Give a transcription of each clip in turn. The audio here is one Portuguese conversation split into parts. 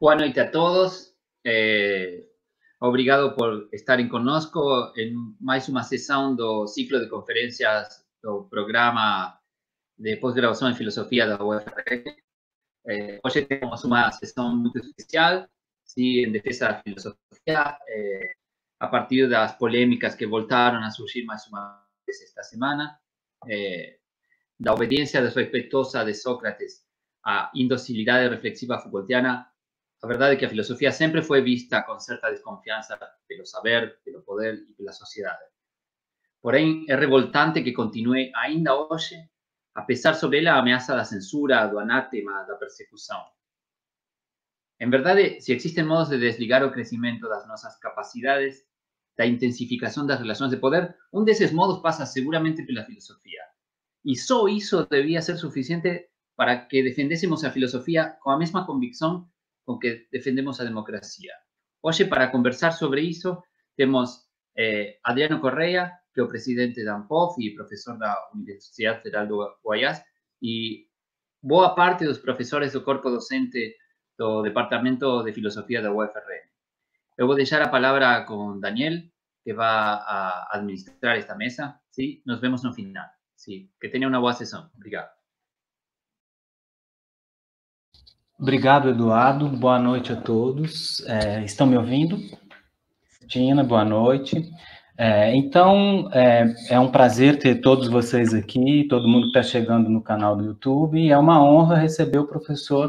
Boa noite a todos. Eh, obrigado por estarem conosco em mais uma sessão do ciclo de conferências do programa de pós-graduação em filosofia da UFRN. Eh, hoje temos uma sessão especial, sim, em defesa da filosofia, eh, a partir das polêmicas que voltaram a surgir mais uma vez esta semana, da obediência desrespeitosa de Sócrates à indocilidade reflexiva Foucaultiana, a verdade é que a filosofia sempre foi vista com certa desconfiança pelo saber, pelo poder e pela sociedade. Porém, é revoltante que continue ainda hoje a pesar sobre ela a ameaça da censura, do anátema, da persecução. Em verdade, se existem modos de desligar o crescimento das nossas capacidades, da intensificação das relações de poder, um desses modos passa seguramente pela filosofia. E só isso devia ser suficiente para que defendêssemos a filosofia com a mesma convicção com que defendemos a democracia. Hoje, para conversar sobre isso, temos eh, Adriano Correia, que é o presidente da ANPOF e professor da Universidade Federal do Guayas, e boa parte dos professores do corpo docente do Departamento de Filosofia da UFRN. Eu vou deixar a palavra com Daniel, que vai administrar esta mesa. ¿sí? Nos vemos no final. Sí. Que tenha uma boa sessão. Obrigado. Obrigado, Eduardo. Boa noite a todos. É, estão me ouvindo? Tina, boa noite. É, então, é, é, um prazer ter todos vocês aqui, todo mundo que está chegando no canal do YouTube, e é uma honra receber o professor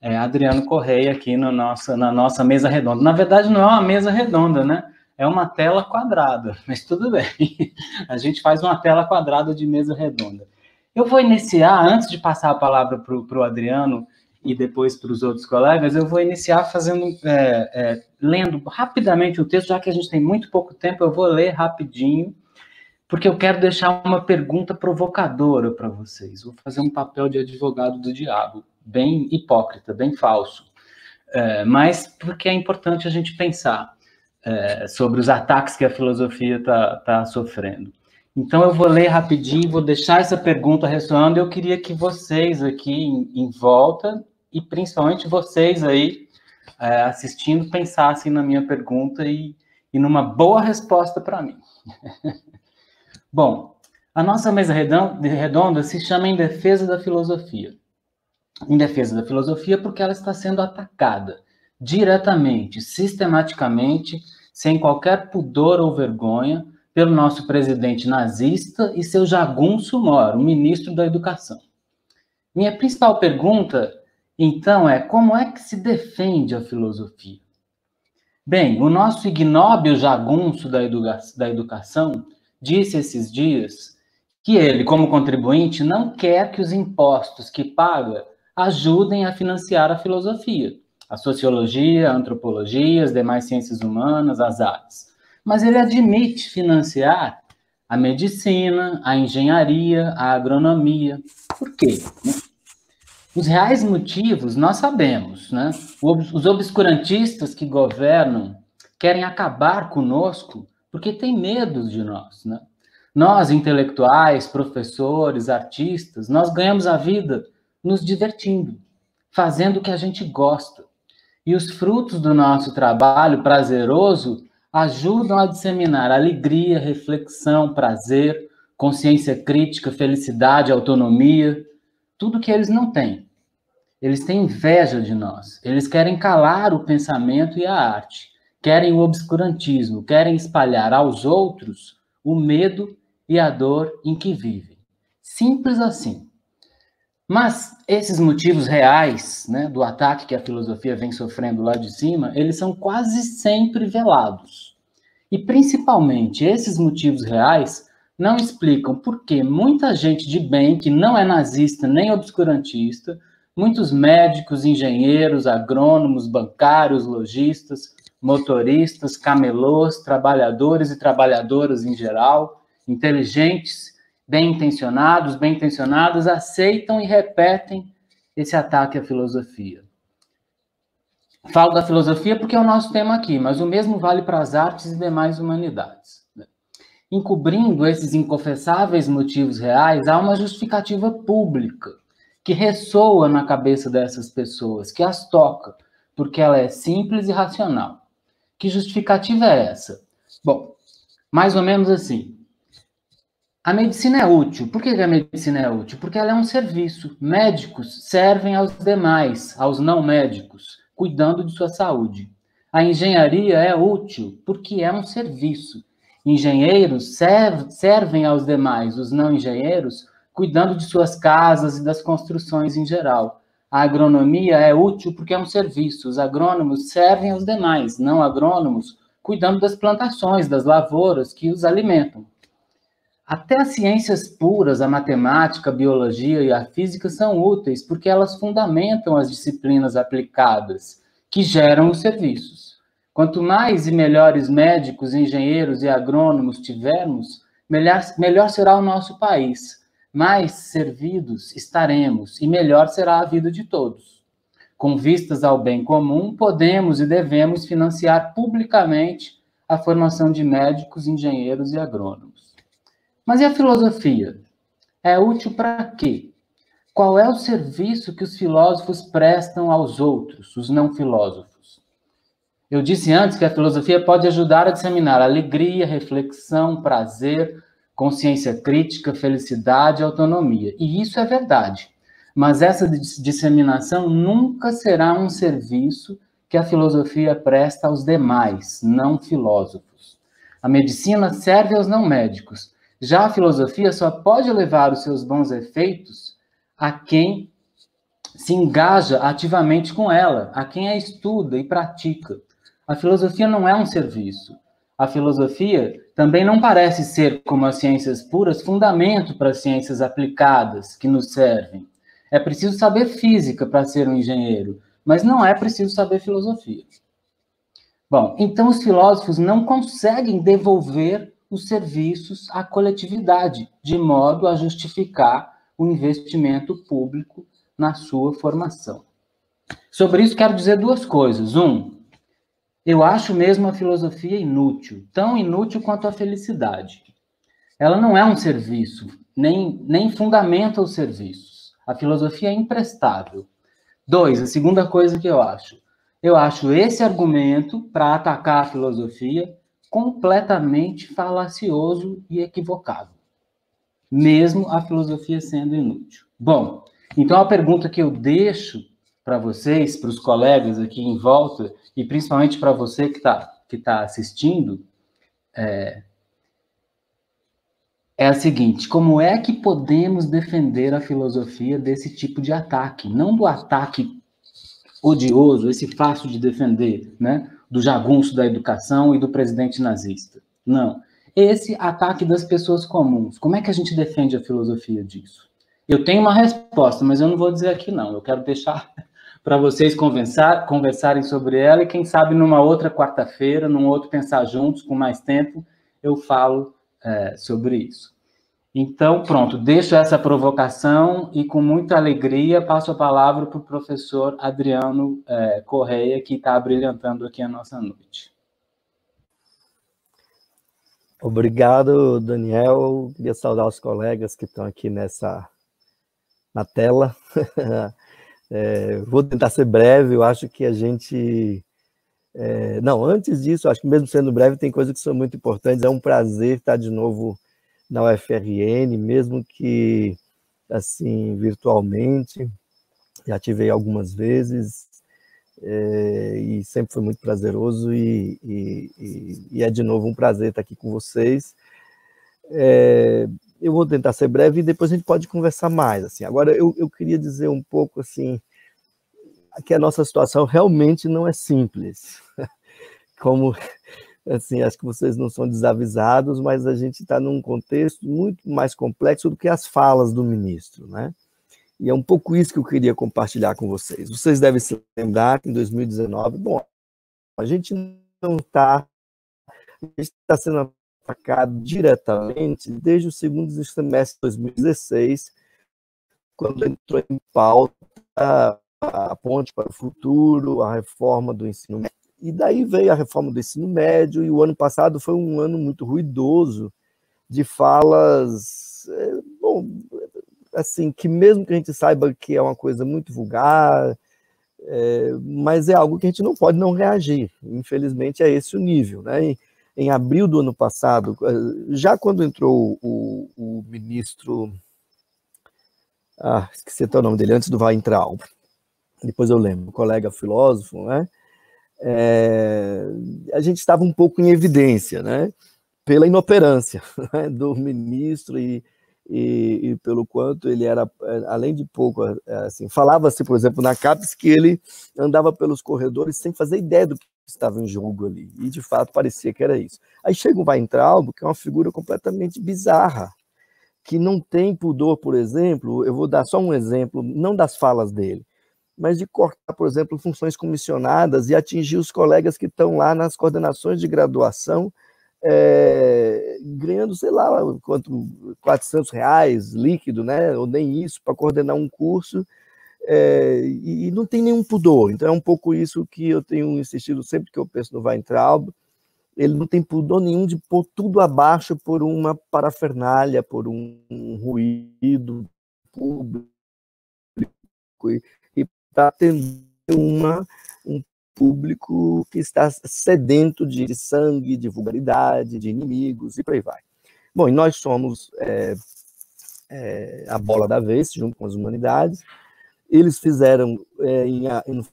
é, Adriano Correia aqui no nossa, na nossa mesa redonda. Na verdade, não é uma mesa redonda, né? É uma tela quadrada, mas tudo bem. A gente faz uma tela quadrada de mesa redonda. Eu vou iniciar, antes de passar a palavra para o Adriano e depois para os outros colegas, eu vou iniciar fazendo, é, é, lendo rapidamente o texto, já que a gente tem muito pouco tempo, eu vou ler rapidinho, porque eu quero deixar uma pergunta provocadora para vocês. Vou fazer um papel de advogado do diabo bem hipócrita, bem falso. É, mas porque é importante a gente pensar é, sobre os ataques que a filosofia está tá sofrendo. Então, eu vou ler rapidinho, vou deixar essa pergunta ressoando. Eu queria que vocês aqui em, em volta, e principalmente vocês aí é, assistindo, pensassem na minha pergunta e, e numa boa resposta para mim. Bom, a nossa mesa redonda se chama Em Defesa da Filosofia em defesa da filosofia porque ela está sendo atacada diretamente, sistematicamente, sem qualquer pudor ou vergonha, pelo nosso presidente nazista e seu jagunço mor, o ministro da Educação. Minha principal pergunta, então, é como é que se defende a filosofia? Bem, o nosso ignóbil jagunço da, educa da educação disse esses dias que ele, como contribuinte, não quer que os impostos que paga ajudem a financiar a filosofia, a sociologia, a antropologia, as demais ciências humanas, as artes. Mas ele admite financiar a medicina, a engenharia, a agronomia. Por quê? Os reais motivos nós sabemos, né? Os obscurantistas que governam querem acabar conosco porque têm medo de nós, né? Nós, intelectuais, professores, artistas, nós ganhamos a vida nos divertindo, fazendo o que a gente gosta. E os frutos do nosso trabalho prazeroso ajudam a disseminar alegria, reflexão, prazer, consciência crítica, felicidade, autonomia, tudo que eles não têm. Eles têm inveja de nós. Eles querem calar o pensamento e a arte. Querem o obscurantismo, querem espalhar aos outros o medo e a dor em que vivem. Simples assim. Mas esses motivos reais né, do ataque que a filosofia vem sofrendo lá de cima, eles são quase sempre velados. E principalmente esses motivos reais não explicam por que muita gente de bem, que não é nazista nem obscurantista, muitos médicos, engenheiros, agrônomos, bancários, lojistas, motoristas, camelôs, trabalhadores e trabalhadoras em geral, inteligentes bem intencionados, bem intencionados, aceitam e repetem esse ataque à filosofia. Falo da filosofia porque é o nosso tema aqui, mas o mesmo vale para as artes e demais humanidades. Encobrindo esses inconfessáveis motivos reais, há uma justificativa pública que ressoa na cabeça dessas pessoas, que as toca, porque ela é simples e racional. Que justificativa é essa? Bom, mais ou menos assim. A medicina é útil. Por que a medicina é útil? Porque ela é um serviço. Médicos servem aos demais, aos não médicos, cuidando de sua saúde. A engenharia é útil porque é um serviço. Engenheiros servem aos demais, os não engenheiros, cuidando de suas casas e das construções em geral. A agronomia é útil porque é um serviço. Os agrônomos servem aos demais, não agrônomos, cuidando das plantações, das lavouras que os alimentam. Até as ciências puras, a matemática, a biologia e a física são úteis porque elas fundamentam as disciplinas aplicadas que geram os serviços. Quanto mais e melhores médicos, engenheiros e agrônomos tivermos, melhor, melhor será o nosso país, mais servidos estaremos e melhor será a vida de todos. Com vistas ao bem comum, podemos e devemos financiar publicamente a formação de médicos, engenheiros e agrônomos. Mas e a filosofia? É útil para quê? Qual é o serviço que os filósofos prestam aos outros, os não filósofos? Eu disse antes que a filosofia pode ajudar a disseminar alegria, reflexão, prazer, consciência crítica, felicidade, autonomia. E isso é verdade. Mas essa disseminação nunca será um serviço que a filosofia presta aos demais, não filósofos. A medicina serve aos não médicos, já a filosofia só pode levar os seus bons efeitos a quem se engaja ativamente com ela, a quem a estuda e pratica. A filosofia não é um serviço. A filosofia também não parece ser, como as ciências puras, fundamento para as ciências aplicadas que nos servem. É preciso saber física para ser um engenheiro, mas não é preciso saber filosofia. Bom, então os filósofos não conseguem devolver os serviços à coletividade, de modo a justificar o investimento público na sua formação. Sobre isso, quero dizer duas coisas. Um, eu acho mesmo a filosofia inútil, tão inútil quanto a felicidade. Ela não é um serviço, nem, nem fundamenta os serviços. A filosofia é imprestável. Dois, a segunda coisa que eu acho. Eu acho esse argumento para atacar a filosofia completamente falacioso e equivocado, mesmo a filosofia sendo inútil. Bom, então a pergunta que eu deixo para vocês, para os colegas aqui em volta, e principalmente para você que está que tá assistindo, é, é a seguinte: como é que podemos defender a filosofia desse tipo de ataque? Não do ataque odioso, esse fácil de defender, né? do jagunço da educação e do presidente nazista. Não. Esse ataque das pessoas comuns. Como é que a gente defende a filosofia disso? Eu tenho uma resposta, mas eu não vou dizer aqui não. Eu quero deixar para vocês conversar, conversarem sobre ela e quem sabe numa outra quarta-feira, num outro pensar juntos com mais tempo, eu falo é, sobre isso. Então, pronto, deixo essa provocação e com muita alegria passo a palavra para o professor Adriano é, Correia, que está brilhantando aqui a nossa noite. Obrigado, Daniel. Queria saudar os colegas que estão aqui nessa na tela. é, vou tentar ser breve, eu acho que a gente. É, não, antes disso, acho que mesmo sendo breve, tem coisas que são muito importantes. É um prazer estar de novo na UFRN, mesmo que assim virtualmente. Já tive algumas vezes é, e sempre foi muito prazeroso e, e, e, é de novo um prazer estar aqui com vocês. É, eu vou tentar ser breve e depois a gente pode conversar mais. Assim, agora eu, eu queria dizer um pouco assim que a nossa situação realmente não é simples. Como assim, acho que vocês não são desavisados, mas a gente está num contexto muito mais complexo do que as falas do ministro, né? E é um pouco isso que eu queria compartilhar com vocês. Vocês devem se lembrar que em 2019, bom, a gente não está, a gente está sendo atacado diretamente desde o segundo semestre de 2016, quando entrou em pauta a ponte para o futuro, a reforma do ensino médio e daí veio a reforma do ensino médio, e o ano passado foi um ano muito ruidoso de falas, é, bom, assim, que mesmo que a gente saiba que é uma coisa muito vulgar, é, mas é algo que a gente não pode não reagir. Infelizmente, é esse o nível. Né? Em abril do ano passado, eh, já quando entrou o, o ministro. Ah, esqueci até o nome dele, antes do Weintraub. Depois eu lembro, colega filósofo, né? É, a gente estava um pouco em evidência, né? Pela inoperância né? do ministro e, e, e, pelo quanto ele era, eh, além de pouco, assim, falava-se, por exemplo, na CAPES que ele andava pelos corredores sem fazer ideia do que estava em jogo ali, e de fato parecia que era isso. Aí chega o Weintraub, que é uma figura completamente bizarra, que não tem pudor, por exemplo, eu vou dar só um exemplo, não das falas dele, mas de cortar, por exemplo, funções comissionadas e atingir os colegas que estão lá nas coordenações de graduação, é, ganhando, sei lá, quanto, 400 reais líquido, né, ou nem isso, para coordenar um curso, é, e não tem nenhum pudor. Então é um pouco isso que eu tenho insistido sempre que eu penso no Weintraub. Ele não tem pudor nenhum de pôr tudo abaixo por uma parafernália, por um, um ruído público e, e para atender uma, um público que está sedento de sangue, de vulgaridade, de inimigos e por aí vai. Bom, e nós somos é, é, a bola da vez, junto com as humanidades, eles fizeram, é, em, no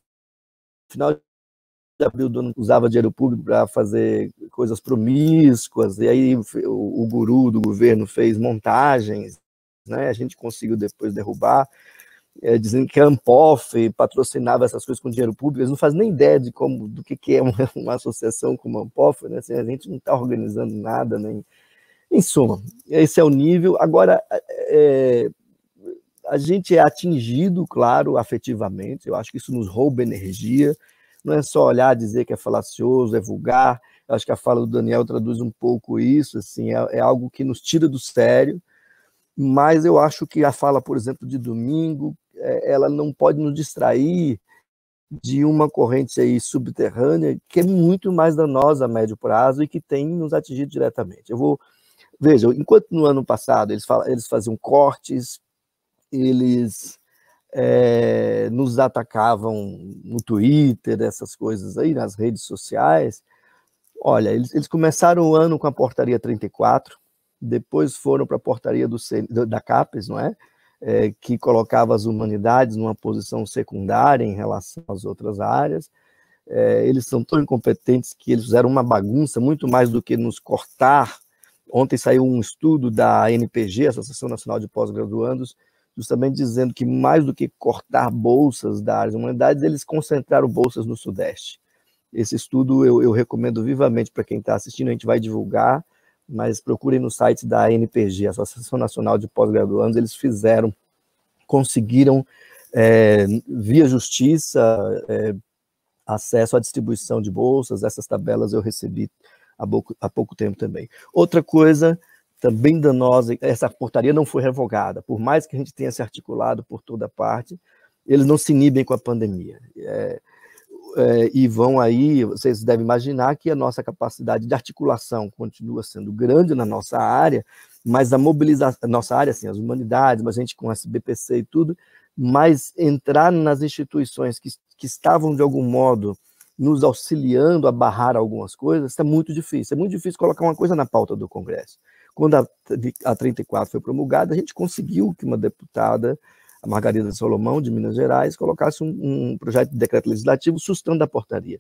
final de abril do ano, usava dinheiro público para fazer coisas promíscuas, e aí o, o, guru do governo fez montagens, né? a gente conseguiu depois derrubar, é, dizendo que a Ampof patrocinava essas coisas com dinheiro público, eles não fazem nem ideia de como, do que, que é uma, uma associação como a Ampof, né? Assim, a gente não está organizando nada, nem... Em suma, esse é o nível. Agora, é, a gente é atingido, claro, afetivamente, eu acho que isso nos rouba energia, não é só olhar dizer que é falacioso, é vulgar, eu acho que a fala do Daniel traduz um pouco isso, assim, é, é algo que nos tira do sério, mas eu acho que a fala, por exemplo, de domingo, é, ela não pode nos distrair de uma corrente aí subterrânea que é muito mais danosa a médio prazo e que tem nos atingido diretamente. Eu vou veja, enquanto no ano passado eles, falam, eles faziam cortes eles é, nos atacavam no Twitter, essas coisas aí, nas redes sociais. Olha, eles, eles começaram o ano com a portaria 34, depois foram para a portaria do, da CAPES, não é? É? Que colocava as humanidades numa posição secundária em relação às outras áreas. É, eles são tão incompetentes que eles fizeram uma bagunça muito mais do que nos cortar. Ontem saiu um estudo da NPG, Associação Nacional de Pós-Graduandos, justamente dizendo que mais do que cortar bolsas da área de humanidades, eles concentraram bolsas no Sudeste. Esse estudo eu, eu recomendo vivamente para quem está assistindo, a gente vai divulgar, mas procurem no site da ANPG, Associação Nacional de Pós-Graduandos, eles fizeram, conseguiram, é, via justiça, é, acesso à distribuição de bolsas, essas tabelas eu recebi há pouco, há pouco tempo também. Outra coisa também danosa, essa portaria não foi revogada, por mais que a gente tenha se articulado por toda parte, eles não se inibem com a pandemia. É, é, e vão aí, vocês devem imaginar que a nossa capacidade de articulação continua sendo grande na nossa área, mas a mobilização, nossa área, assim, as humanidades, mas a gente com SBPC e tudo, mas entrar nas instituições que, que estavam, de algum modo, nos auxiliando a barrar algumas coisas, está muito difícil. É muito difícil colocar uma coisa na pauta do Congresso. Quando a, a 34 foi promulgada, a gente conseguiu que uma deputada, a Margarida Solomão, de Minas Gerais, colocasse um, um projeto de decreto legislativo sustando a portaria.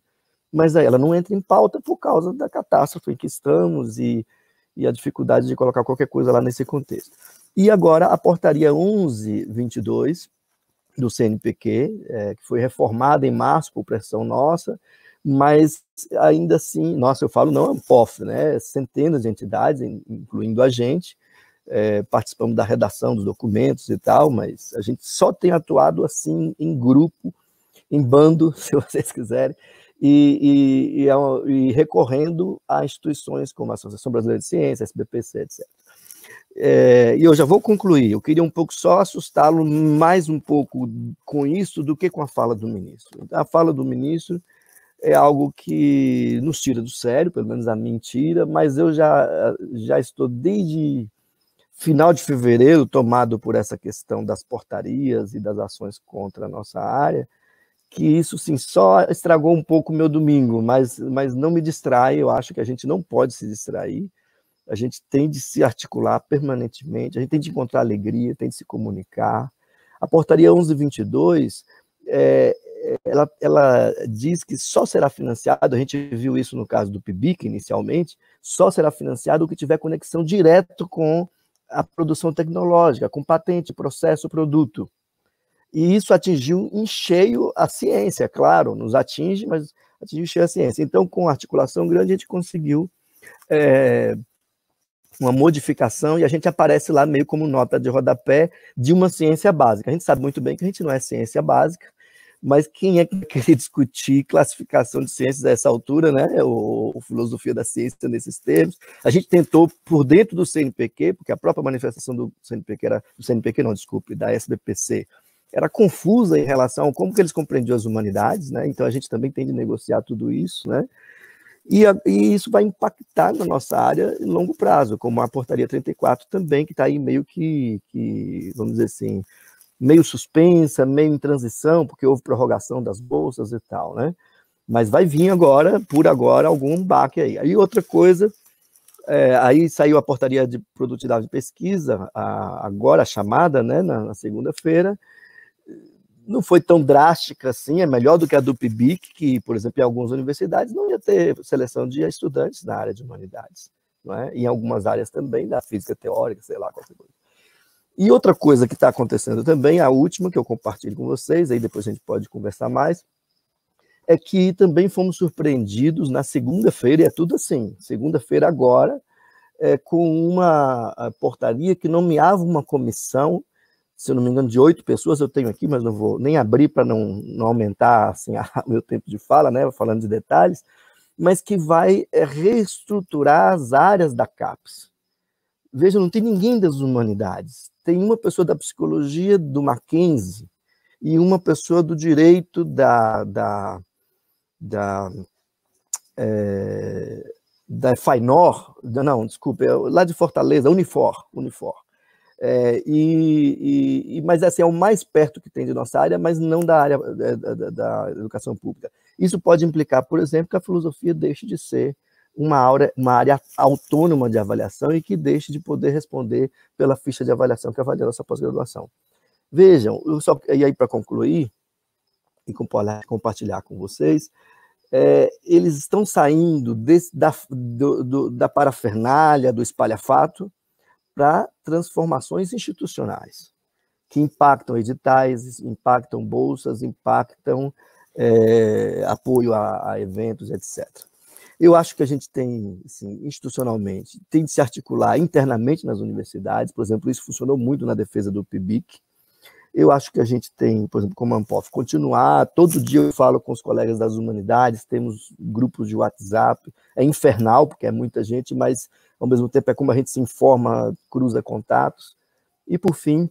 Mas aí ela não entra em pauta por causa da catástrofe em que estamos e, e a dificuldade de colocar qualquer coisa lá nesse contexto. E agora a portaria 1122 do CNPq, é, que foi reformada em março por pressão nossa, mas ainda assim, nossa, eu falo não é um POF, né? Centenas de entidades, incluindo a gente, é, participamos da redação dos documentos e tal, mas a gente só tem atuado assim em grupo, em bando, se vocês quiserem, e, e, e, é e recorrendo a instituições como a Associação Brasileira de Ciência, SBPC, etc. É, e eu já vou concluir. Eu queria um pouco só assustá-lo mais um pouco com isso do que com a fala do ministro. A fala do ministro é algo que nos tira do sério, pelo menos a mentira, mas eu já, já estou desde final de fevereiro tomado por essa questão das portarias e das ações contra a nossa área, que isso sim só estragou um pouco o meu domingo, mas, mas não me distrai. Eu acho que a gente não pode se distrair. A gente tem de se articular permanentemente, a gente tem de encontrar alegria, tem de se comunicar. A portaria 1122, é, ela, ela diz que só será financiado, a gente viu isso no caso do PIBIC inicialmente, só será financiado o que tiver conexão direto com a produção tecnológica, com patente, processo, produto. E isso atingiu em cheio a ciência, claro, nos atinge, mas atingiu em cheio a ciência. Então, com articulação grande, a gente conseguiu é, uma modificação e a gente aparece lá meio como nota de rodapé de uma ciência básica. A gente sabe muito bem que a gente não é ciência básica, mas quem é que quer discutir classificação de ciências a essa altura, né? O, o, filosofia da ciência nesses termos. A gente tentou por dentro do CNPq, porque a própria manifestação do CNPq era do CNPq não, desculpe, da SBPC, era confusa em relação a como que eles compreendiam as humanidades, né? Então a gente também tem de negociar tudo isso, né? E, a, e isso vai impactar na nossa área em longo prazo, como a portaria 34 também, que está aí meio que, que, vamos dizer assim, meio suspensa, meio em transição, porque houve prorrogação das bolsas e tal, né? Mas vai vir agora, por agora, algum baque aí. Aí outra coisa, é, aí saiu a portaria de produtividade de pesquisa, a, agora chamada, né, na, na segunda-feira, não foi tão drástica assim, é melhor do que a do PIBIC, que, por exemplo, em algumas universidades não ia ter seleção de estudantes na área de humanidades, não é? em algumas áreas também, da física teórica, sei lá, qualquer coisa. E outra coisa que está acontecendo também, a última que eu compartilho com vocês, aí depois a gente pode conversar mais, é que também fomos surpreendidos na segunda-feira, e é tudo assim, segunda-feira agora, é, com uma portaria que nomeava uma comissão se eu não me engano, de oito pessoas eu tenho aqui, mas não vou nem abrir para não, não aumentar assim, o meu tempo de fala, né, falando de detalhes, mas que vai é, reestruturar as áreas da CAPES. Veja, não tem ninguém das humanidades. Tem uma pessoa da psicologia do Mackenzie e uma pessoa do direito da, da, da, é, da FAINOR, não, desculpa, é lá de Fortaleza, Unifor, Unifor. É, e, e, mas assim, é o mais perto que tem de nossa área, mas não da área é, da, da, da, educação pública. Isso pode implicar, por exemplo, que a filosofia deixe de ser uma área, uma área autônoma de avaliação e que deixe de poder responder pela ficha de avaliação que avalia nossa pós-graduação. Vejam, só, e aí para concluir e compartilhar com vocês, é, eles estão saindo desse, da, do, do, da parafernália, do espalhafato, para transformações institucionais, que impactam editais, impactam bolsas, impactam é, apoio a, a, eventos, etc. Eu acho que a gente tem, assim, institucionalmente, tem de se articular internamente nas universidades, por exemplo, isso funcionou muito na defesa do PIBIC, eu acho que a gente tem, por exemplo, como Ampof, continuar. Todo dia eu falo com os colegas das humanidades, temos grupos de WhatsApp. É infernal, porque é muita gente, mas ao mesmo tempo é como a gente se informa, cruza contatos. E por fim,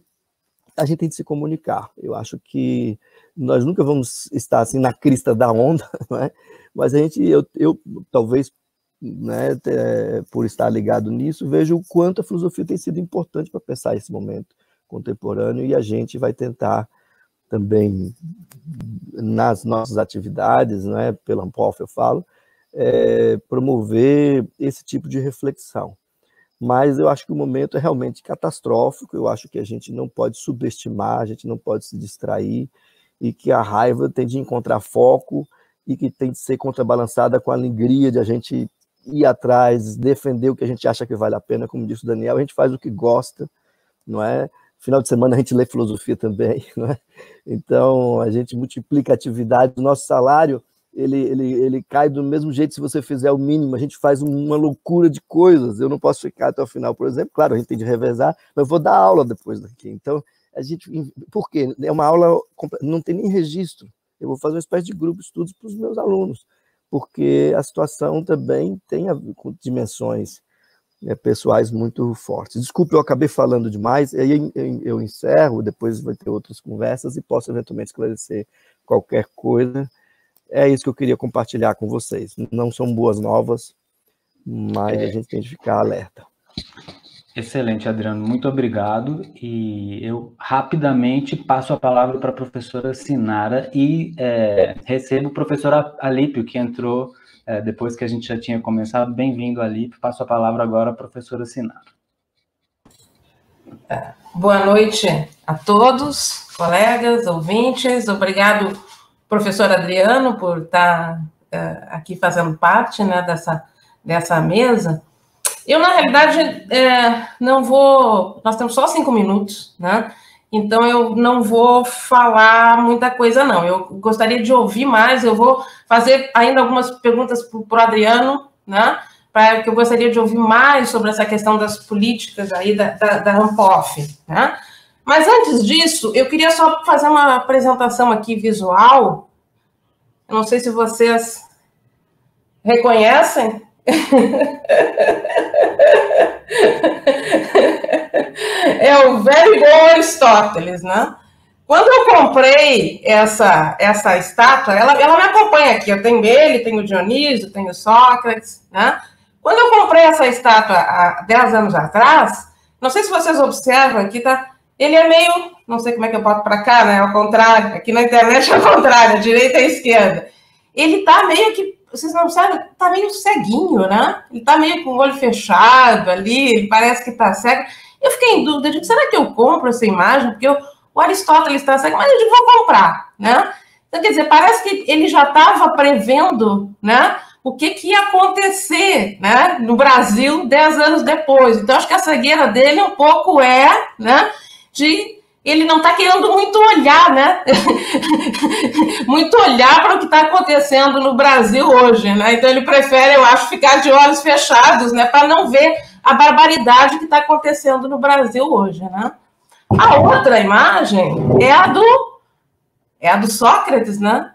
a gente tem de se comunicar. Eu acho que nós nunca vamos estar assim na crista da onda, não é? mas a gente, eu, eu talvez, né, por estar ligado nisso, vejo o quanto a filosofia tem sido importante para pensar esse momento contemporâneo e a gente vai tentar também nas nossas atividades, não é, pela Ampof eu falo, é, promover esse tipo de reflexão. Mas eu acho que o momento é realmente catastrófico, eu acho que a gente não pode subestimar, a gente não pode se distrair, e que a raiva tem de encontrar foco e que tem de ser contrabalançada com a alegria de a gente ir atrás, defender o que a gente acha que vale a pena, como disse o Daniel, a gente faz o que gosta, não é? Final de semana a gente lê filosofia também, não é? Então a gente multiplica a atividade, o nosso salário ele, ele, ele cai do mesmo jeito se você fizer o mínimo. A gente faz uma loucura de coisas. Eu não posso ficar até o final, por exemplo. Claro, a gente tem de revezar, mas eu vou dar aula depois daqui. Então, a gente. Por quê? É uma aula. Não tem nem registro. Eu vou fazer uma espécie de grupo de estudos para os meus alunos, porque a situação também tem dimensões né, pessoais muito fortes. Desculpe, eu acabei falando demais, aí eu encerro, depois vai ter outras conversas e posso eventualmente esclarecer qualquer coisa. É isso que eu queria compartilhar com vocês. Não são boas novas, mas é, a gente tem de ficar alerta. Excelente, Adriano, muito obrigado. E eu rapidamente passo a palavra para a professora Sinara e é, recebo o professor Alípio, que entrou é, depois que a gente já tinha começado. Bem-vindo, Alípio. Passo a palavra agora à professora Sinara. É, boa noite a todos, colegas, ouvintes. Obrigado, professor Adriano, por estar é, aqui fazendo parte né, dessa, dessa mesa. Eu, na realidade, é, não vou. Nós temos só cinco minutos, né? Então, eu não vou falar muita coisa, não. Eu gostaria de ouvir mais. Eu vou fazer ainda algumas perguntas para o Adriano, né? Para que eu gostaria de ouvir mais sobre essa questão das políticas aí da, da, da Ampof, né? Mas antes disso, eu queria só fazer uma apresentação aqui visual. Eu não sei se vocês reconhecem é o velho igual Aristóteles, né? Quando eu comprei essa, essa estátua, ela, ela me acompanha aqui. Eu tenho ele, tenho Dionísio, tenho Sócrates, né? Quando eu comprei essa estátua há 10 anos atrás, não sei se vocês observam aqui, tá? Ele é meio, não sei como é que eu boto para cá, né? Ao contrário, aqui na internet é ao contrário, direita e esquerda. Ele tá meio que vocês não sabem, tá meio ceguinho, né? Ele tá meio com o olho fechado ali, ele parece que tá cego. Eu fiquei em dúvida, de será que eu compro essa imagem? Porque eu, o Aristóteles está cego, mas eu digo, vou comprar, né? Então, quer dizer, parece que ele já estava prevendo, né? O que, que ia acontecer, né? No Brasil, dez anos depois. Então, acho que a cegueira dele um pouco é, né? De ele não está querendo muito olhar, né? muito olhar para o que está acontecendo no Brasil hoje, né? Então ele prefere, eu acho, ficar de olhos fechados, né? Para não ver a barbaridade que está acontecendo no Brasil hoje, né? A outra imagem é a do é a do Sócrates, né?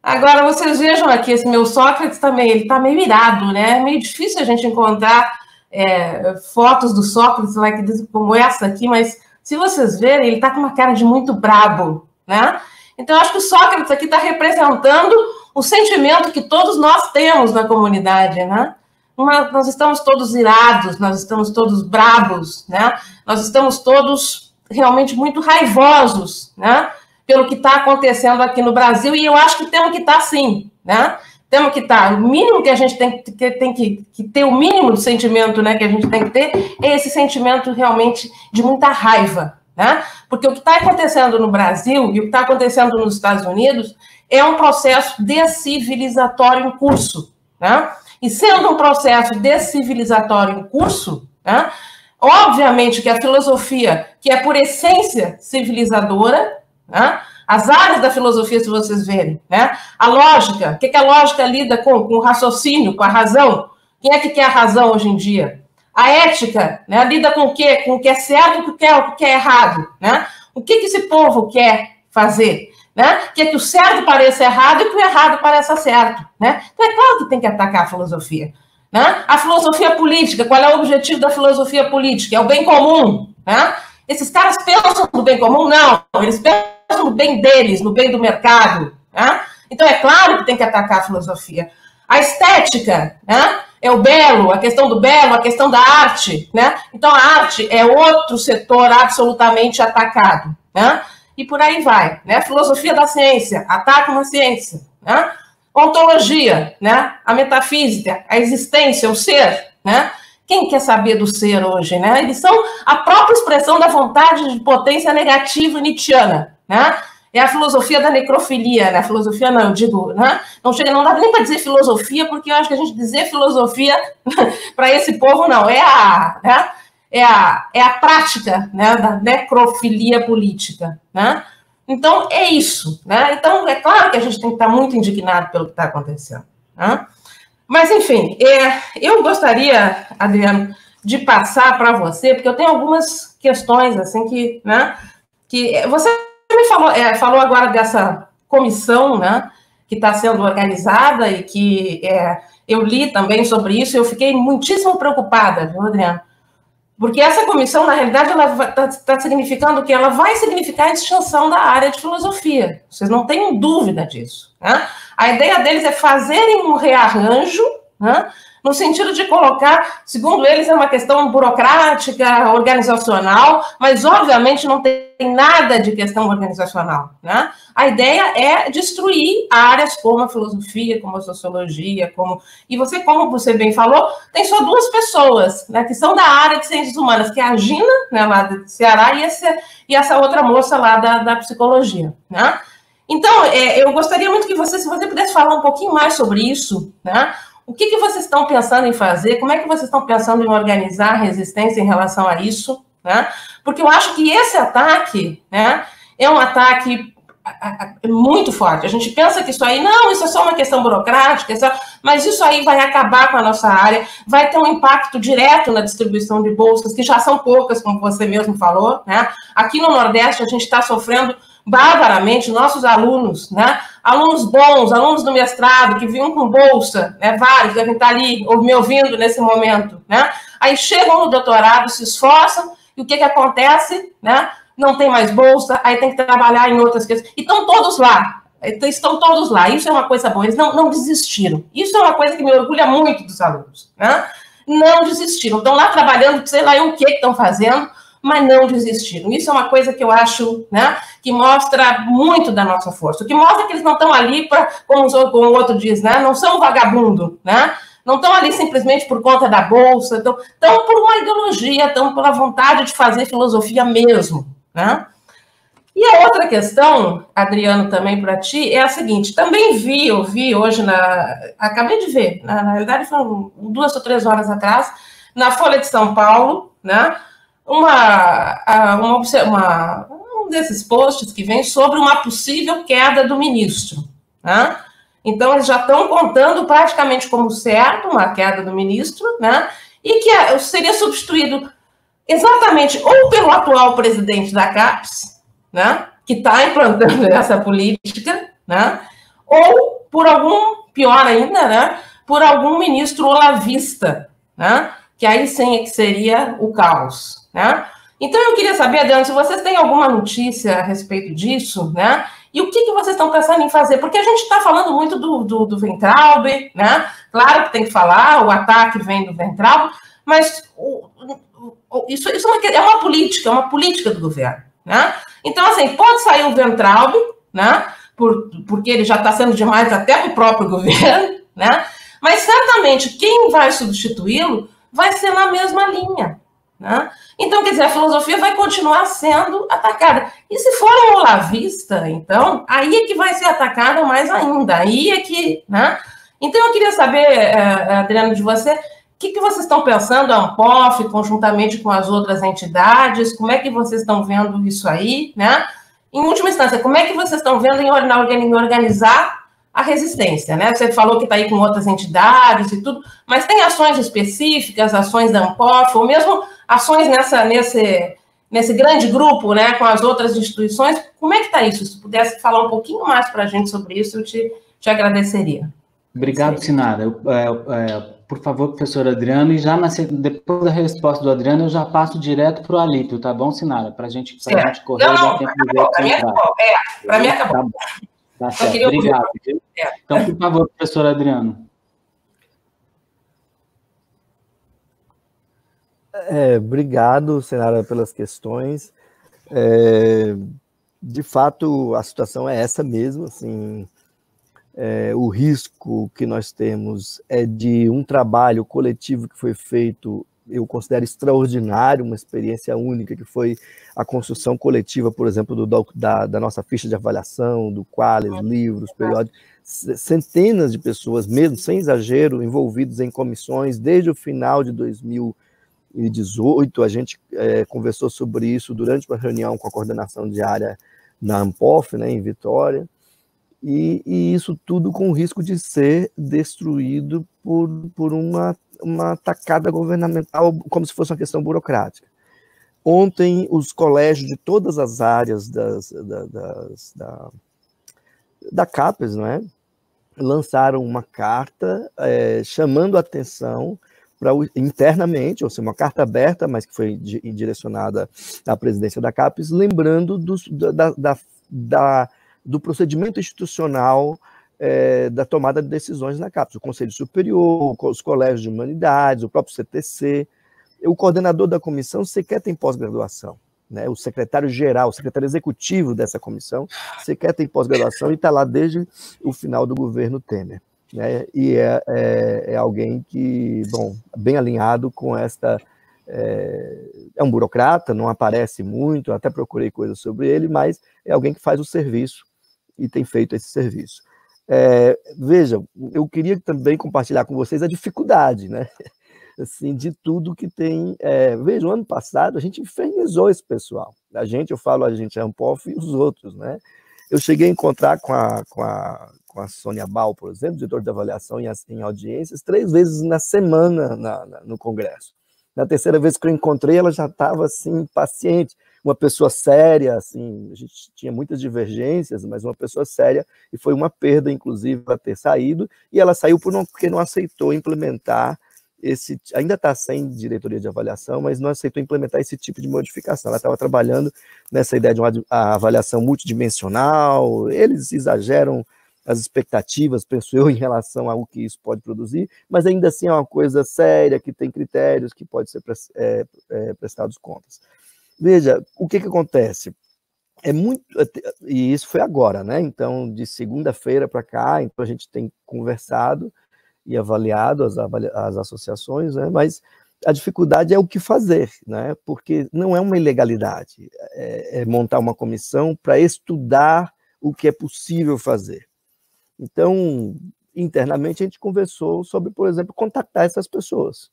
Agora vocês vejam aqui esse meu Sócrates também, ele está meio irado, né? É meio difícil a gente encontrar é, fotos do Sócrates like, como essa aqui, mas se vocês verem, ele está com uma cara de muito brabo, né? Então, acho que o Sócrates aqui está representando o sentimento que todos nós temos na comunidade, né? Uma, nós estamos todos irados, nós estamos todos brabos, né? Nós estamos todos realmente muito raivosos, né? Pelo que está acontecendo aqui no Brasil, e eu acho que temos que estar tá, sim, né? Temos que estar, o mínimo que a gente tem, que, tem que, que, ter, o mínimo do sentimento né, que a gente tem que ter, é esse sentimento realmente de muita raiva. Né? Porque o que está acontecendo no Brasil e o que está acontecendo nos Estados Unidos é um processo descivilizatório em curso. Né? E sendo um processo descivilizatório em curso, né, obviamente que a filosofia, que é por essência civilizadora, né, as áreas da filosofia, se vocês verem, né? A lógica, o que, que a lógica lida com? Com o raciocínio, com a razão. Quem é que quer a razão hoje em dia? A ética, né? Lida com o quê? Com o que é certo e o que é, o que é errado, né? O que, que esse povo quer fazer? Né? Que é que o certo pareça errado e que o errado pareça certo, né? Então é claro que tem que atacar a filosofia, né? A filosofia política, qual é o objetivo da filosofia política? É o bem comum, né? Esses caras pensam no bem comum? Não, eles pensam no bem deles, no bem do mercado. Né? Então, é claro que tem que atacar a filosofia. A estética, né? É o belo, a questão do belo, a questão da arte, né? Então, a arte é outro setor absolutamente atacado, né? E por aí vai, né? Filosofia da ciência, ataca uma ciência, né? Ontologia, né? A metafísica, a existência, o ser, né? Quem quer saber do ser hoje, né? Eles são a própria expressão da vontade de potência negativa nietzschiana, né? É a filosofia da necrofilia, né? Filosofia não, digo, né? Não chega, não dá nem para dizer filosofia, porque eu acho que a gente dizer filosofia para esse povo não é a, né? É a, é a prática, né? Da necrofilia política, né? Então é isso, né? Então é claro que a gente tem que estar muito indignado pelo que está acontecendo, né? Mas enfim, é, eu gostaria, Adriano, de passar para você, porque eu tenho algumas questões assim que, né? Que você falou, é, falou agora dessa comissão, né, que está sendo organizada e que é, eu li também sobre isso, eu fiquei muitíssimo preocupada, viu? Porque essa comissão, na realidade, ela está tá significando que ela vai significar a extinção da área de filosofia. Vocês não têm dúvida disso. Né? A ideia deles é fazerem um rearranjo né, no sentido de colocar, segundo eles, é uma questão burocrática, organizacional, mas obviamente não tem nada de questão organizacional. Né? A ideia é destruir áreas como a filosofia, como a sociologia, como. E você, como você bem falou, tem só duas pessoas né, que são da área de ciências humanas, que é a Gina, né, lá do Ceará, e, esse, e essa outra moça lá da, da psicologia. Né? Então, é, eu gostaria muito que você, se você pudesse falar um pouquinho mais sobre isso, né? O que, que vocês estão pensando em fazer? Como é que vocês estão pensando em organizar a resistência em relação a isso? Né? Porque eu acho que esse ataque né, é um ataque muito forte. A gente pensa que isso aí, não, isso é só uma questão burocrática, é mas isso aí vai acabar com a nossa área, vai ter um impacto direto na distribuição de bolsas, que já são poucas, como você mesmo falou. Né? Aqui no Nordeste, a gente está sofrendo barbaramente nossos alunos, né? Alunos bons, alunos do mestrado que vinham com bolsa, né? Vários devem estar ali me ouvindo nesse momento, né? Aí chegam no doutorado, se esforçam e o que que acontece, né? Não tem mais bolsa, aí tem que trabalhar em outras questões. E estão todos lá, estão todos lá. Isso é uma coisa boa, eles não, não desistiram. Isso é uma coisa que me orgulha muito dos alunos, né? Não desistiram, estão lá trabalhando, sei lá o que estão fazendo, mas não desistiram. Isso é uma coisa que eu acho, né, que mostra muito da nossa força. Que mostra que eles não estão ali para, como, como o outro diz, né, não são vagabundo, né? Não estão ali simplesmente por conta da bolsa, estão, estão por uma ideologia, estão pela vontade de fazer filosofia mesmo, né? E a outra questão, Adriano, também para ti, é a seguinte: também vi, eu vi hoje na. Acabei de ver, na, na realidade foram duas ou três horas atrás, na Folha de São Paulo, né? Uma, uma, uma, um desses posts que vem sobre uma possível queda do ministro. Né? Então, eles já estão contando praticamente como certo uma queda do ministro, né? e que seria substituído exatamente ou pelo atual presidente da CAPES, né? que está implantando essa política, né? ou por algum, pior ainda, né? por algum ministro olavista, né? que aí sim é que seria o caos. Né? Então, eu queria saber, Adriano, se vocês têm alguma notícia a respeito disso, né? E o que, que vocês estão pensando em fazer? Porque a gente está falando muito do, do, do Ventralbe, né? Claro que tem que falar, o ataque vem do Ventralbe, mas o, o, isso, isso é, uma, é uma política, é uma política do governo, né? Então, assim, pode sair o Ventralbe, né? Por, porque ele já está sendo demais até para o próprio governo, né? Mas certamente quem vai substituí-lo vai ser na mesma linha, né? Então, quer dizer, a filosofia vai continuar sendo atacada. E se for um olavista, então, aí é que vai ser atacada mais ainda. Aí é que. Né? Então, eu queria saber, eh, Adriano, de você, o que, que vocês estão pensando, a Ampof, conjuntamente com as outras entidades, como é que vocês estão vendo isso aí, né? Em última instância, como é que vocês estão vendo em organizar a resistência, né? Você falou que está aí com outras entidades e tudo, mas tem ações específicas, ações da Ampof, ou mesmo ações nessa, nesse, nesse grande grupo, né, com as outras instituições. Como é que está isso? Se pudesse falar um pouquinho mais para a gente sobre isso, eu te, te agradeceria. Obrigado, Sinara. Eu, é, é, por favor, professor Adriano, e já na, depois da resposta do Adriano, eu já passo direto para o Alípio, tá bom, Sinara? Para a gente, gente correr não, não, tempo Para mim acabou. É, para mim acabou. Tá, tá certo. Obrigado. Então, por favor, professor Adriano. É, obrigado, Senara, pelas questões. É, de fato, a situação é essa mesmo. Assim, é, o risco que nós temos é de um trabalho coletivo que foi feito, eu considero extraordinário, uma experiência única, que foi a construção coletiva, por exemplo, do, da, da nossa ficha de avaliação, do Qualis, livros, periódicos centenas de pessoas, mesmo sem exagero, envolvidos em comissões desde o final de 2018. A gente é, conversou sobre isso durante uma reunião com a coordenação diária na Ampof, né, em Vitória. E, e, isso tudo com o risco de ser destruído por, por uma, uma tacada governamental, como se fosse uma questão burocrática. Ontem, os colégios de todas as áreas das, das da, da CAPES, não é? lançaram uma carta é, chamando a atenção para internamente, ou seja, uma carta aberta, mas que foi direcionada à presidência da CAPES, lembrando do, da, da, da, do procedimento institucional é, da tomada de decisões na CAPES, o Conselho Superior, os colégios de humanidades, o próprio CTC. O coordenador da comissão sequer tem pós-graduação. Né? O secretário-geral, o secretário executivo dessa comissão, sequer tem pós-graduação e está lá desde o final do governo Temer. Né? E é, é, é, alguém que, bom, bem alinhado com esta. É, é um burocrata, não aparece muito, até procurei coisas sobre ele, mas é alguém que faz o serviço e tem feito esse serviço. É, vejam, eu queria também compartilhar com vocês a dificuldade, né? Assim, de tudo que tem. É, vejam, ano passado a gente infernizou esse pessoal. A gente, eu falo a gente, a Ampof e os outros, né? Eu cheguei a encontrar com a, com a, com a Sônia Bal, por exemplo, diretor de avaliação em, em audiências, três vezes na semana na, na, no Congresso. Na terceira vez que eu encontrei, ela já estava assim, paciente uma pessoa séria, assim, a gente tinha muitas divergências, mas uma pessoa séria, e foi uma perda, inclusive, para ter saído, e ela saiu por não, porque não aceitou implementar esse, ainda está sem diretoria de avaliação, mas não aceitou implementar esse tipo de modificação. Ela estava trabalhando nessa ideia de uma avaliação multidimensional, eles exageram as expectativas, penso eu, em relação ao que isso pode produzir, mas ainda assim é uma coisa séria, que tem critérios, que pode ser é, é, prestados contas. Veja, o que, que acontece? É muito. E isso foi agora, né? Então, de segunda-feira para cá, então a gente tem conversado e avaliado as, as associações, né? Mas a dificuldade é o que fazer, né? Porque não é uma ilegalidade, é, é montar uma comissão para estudar o que é possível fazer. Então, internamente a gente conversou sobre, por exemplo, contactar essas pessoas.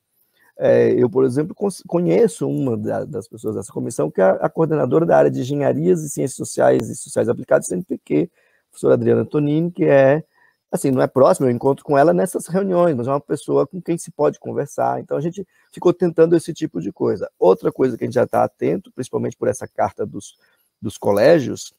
É, eu, por exemplo, conheço uma das pessoas dessa comissão, que é a coordenadora da área de Engenharias e Ciências Sociais e Sociais Aplicadas, CNPq, a professora Adriana Antonini, que é, assim, não é próxima, eu encontro com ela nessas reuniões, mas é uma pessoa com quem se pode conversar. Então, a gente ficou tentando esse tipo de coisa. Outra coisa que a gente já está atento, principalmente por essa carta dos, dos colégios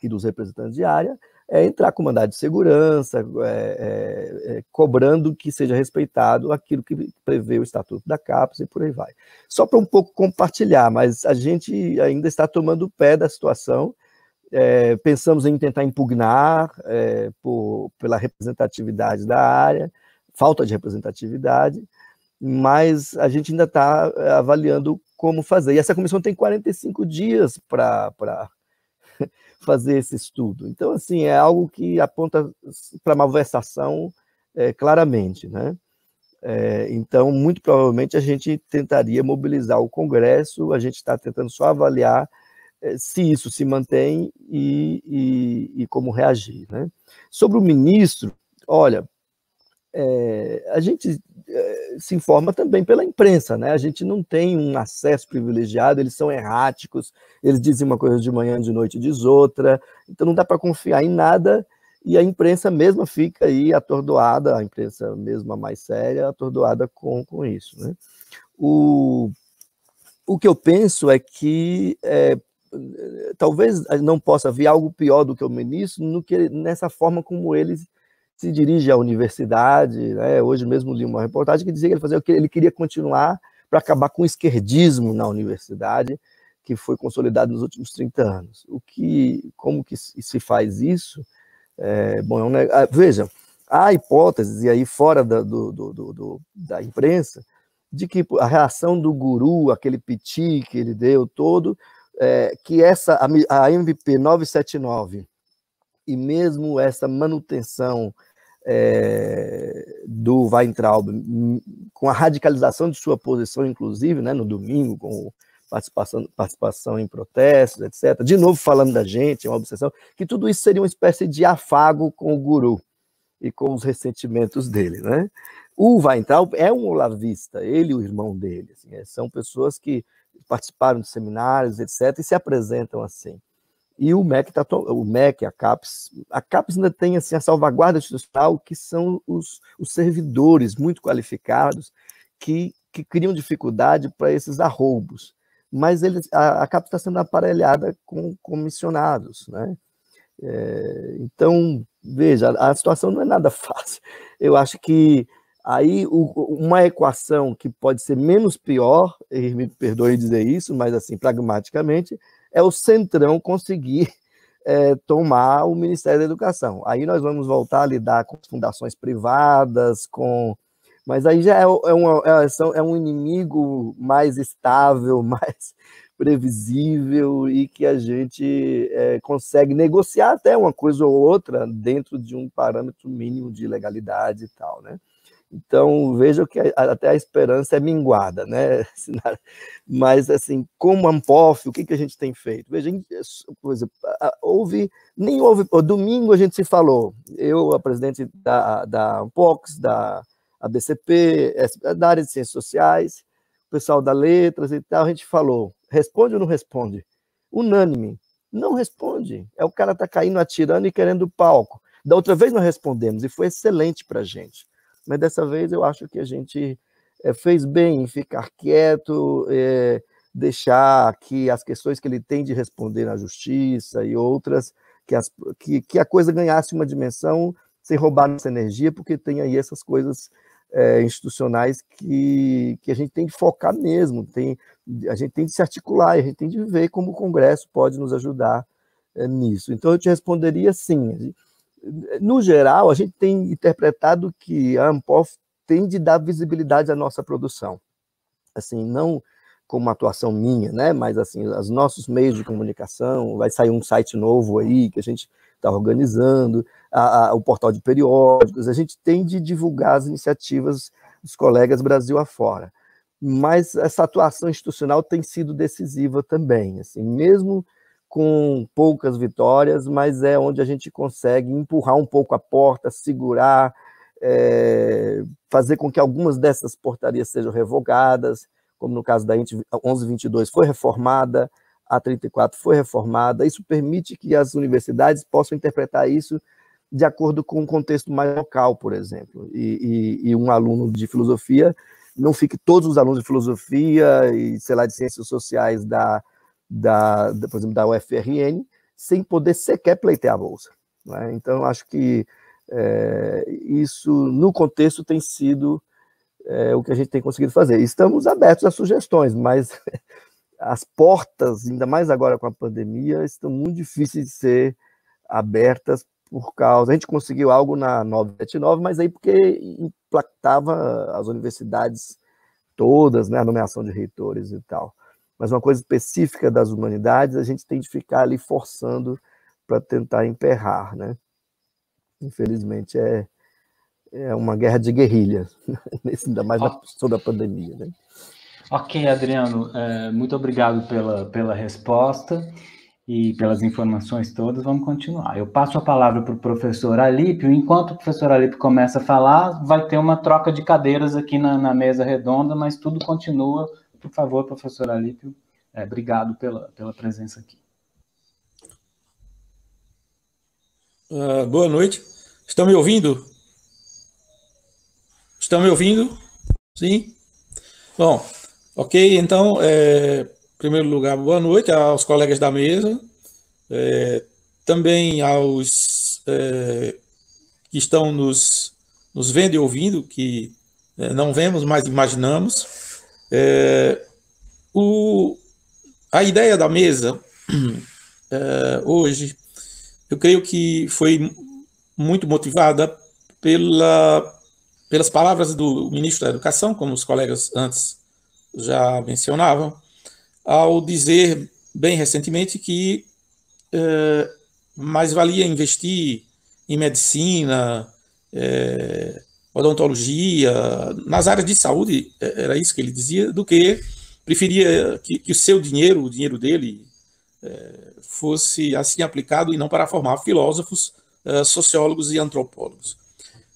e dos representantes de área, é entrar com mandado de segurança, é, é, é, cobrando que seja respeitado aquilo que prevê o Estatuto da CAPES e por aí vai. Só para um pouco compartilhar, mas a gente ainda está tomando o pé da situação, é, pensamos em tentar impugnar é, por, pela representatividade da área, falta de representatividade, mas a gente ainda está avaliando como fazer. E essa comissão tem 45 dias para fazer esse estudo. Então, assim, é algo que aponta para malversação é, claramente, né? É, então, muito provavelmente a gente tentaria mobilizar o Congresso, a gente está tentando só avaliar é, se isso se mantém e, e, e, como reagir. Né? Sobre o ministro, olha, é, a gente é, se informa também pela imprensa, né? A gente não tem um acesso privilegiado, eles são erráticos, eles dizem uma coisa de manhã, de noite diz outra, então não dá para confiar em nada e a imprensa mesma fica aí atordoada, a imprensa mesma mais séria, atordoada com, com isso, né? O, o que eu penso é que é, talvez não possa vir algo pior do que o ministro no que nessa forma como eles se dirige à universidade. Né? Hoje mesmo li uma reportagem que dizia que ele, fazia, que ele queria continuar para acabar com o esquerdismo na universidade, que foi consolidado nos últimos 30 anos. O que, como que se faz isso? É, bom, é um, veja, há hipóteses, e aí fora da, do, do, do, da imprensa, de que a reação do guru, aquele piti que ele deu todo, é, que essa a MVP 979 e mesmo essa manutenção é, do Weintraub, com a radicalização de sua posição, inclusive, né, no domingo, com participação, participação em protestos, etc. De novo falando da gente, é uma obsessão, que tudo isso seria uma espécie de afago com o guru e com os ressentimentos dele, né? O Weintraub é um olavista, ele e o irmão dele, assim, é, são pessoas que participaram de seminários, etc., e se apresentam assim. E o MEC, tá, o MEC, a CAPES, a CAPES ainda tem assim, a salvaguarda institucional, que são os, os servidores muito qualificados que, que criam dificuldade para esses arroubos. Mas eles, a, a CAPES está sendo aparelhada com comissionados. Né? É, então, veja, a situação não é nada fácil. Eu acho que aí o, uma equação que pode ser menos pior, e me perdoe dizer isso, mas assim, pragmaticamente, é o Centrão conseguir é, tomar o Ministério da Educação. Aí nós vamos voltar a lidar com fundações privadas, com mas aí já é, é, uma, é, é um inimigo mais estável, mais previsível e que a gente é, consegue negociar até uma coisa ou outra dentro de um parâmetro mínimo de legalidade e tal, né? Então, veja que até a esperança é minguada, né? Mas, assim, como Ampof, o que, que a gente tem feito? Veja, exemplo, houve, nem houve, domingo a gente se falou, eu, a presidente da, da Ampox, da ABCP, da área de ciências sociais, o pessoal da letras e tal, a gente falou, responde ou não responde? Unânime, não responde. É o cara tá caindo, atirando e querendo palco. Da outra vez nós respondemos e foi excelente para a gente mas dessa vez eu acho que a gente é, fez bem em ficar quieto, é, deixar que as questões que ele tem de responder na justiça e outras, que, as, que, que a coisa ganhasse uma dimensão sem roubar nossa energia, porque tem aí essas coisas é, institucionais que, que a gente tem que focar mesmo, tem, a gente tem de se articular, a gente tem de ver como o Congresso pode nos ajudar é, nisso. Então, eu te responderia sim no geral, a gente tem interpretado que a Ampof tem de dar visibilidade à nossa produção. Assim, não como atuação minha, né? Mas assim, os nossos meios de comunicação, vai sair um site novo aí que a gente está organizando, a, a, o portal de periódicos, a gente tem de divulgar as iniciativas dos colegas Brasil afora. Mas essa atuação institucional tem sido decisiva também, assim, mesmo com poucas vitórias, mas é onde a gente consegue empurrar um pouco a porta, segurar, é, fazer com que algumas dessas portarias sejam revogadas, como no caso da 1122 foi reformada, a 34 foi reformada. Isso permite que as universidades possam interpretar isso de acordo com um contexto mais local, por exemplo. E, e, e, um aluno de filosofia não fique todos os alunos de filosofia e, sei lá, de ciências sociais da da, por exemplo, da UFRN, sem poder sequer pleitear a bolsa. Né? Então, acho que é, isso, no contexto, tem sido é, o que a gente tem conseguido fazer. Estamos abertos a sugestões, mas as portas, ainda mais agora com a pandemia, estão muito difíceis de ser abertas por causa. A gente conseguiu algo na 979, mas aí porque impactava as universidades todas, né, a nomeação de reitores e tal mas uma coisa específica das humanidades, a gente tem de ficar ali forçando para tentar emperrar, né? Infelizmente é, é uma guerra de guerrilha, ainda mais na questão da pandemia, né? Ok, Adriano, é, muito obrigado pela, pela resposta e pelas informações todas. Vamos continuar. Eu passo a palavra para o professor Alípio. Enquanto o professor Alípio começa a falar, vai ter uma troca de cadeiras aqui na, na mesa redonda, mas tudo continua por favor, professor Alípio, é, obrigado pela, pela presença aqui. Uh, boa noite. Estão me ouvindo? Estão me ouvindo? Sim? Bom, ok. Então, é, em primeiro lugar, boa noite aos colegas da mesa, é, também aos é, que estão nos, nos vendo e ouvindo, que é, não vemos, mas imaginamos. É, o, a ideia da mesa é, hoje, eu creio que foi muito motivada pela, pelas palavras do ministro da Educação, como os colegas antes já mencionavam, ao dizer bem recentemente que é, mais valia investir em medicina, é, odontologia, nas áreas de saúde, é, era isso que ele dizia, do que preferia que, que o seu dinheiro, o dinheiro dele, é, fosse assim aplicado e não para formar filósofos, é, sociólogos e antropólogos.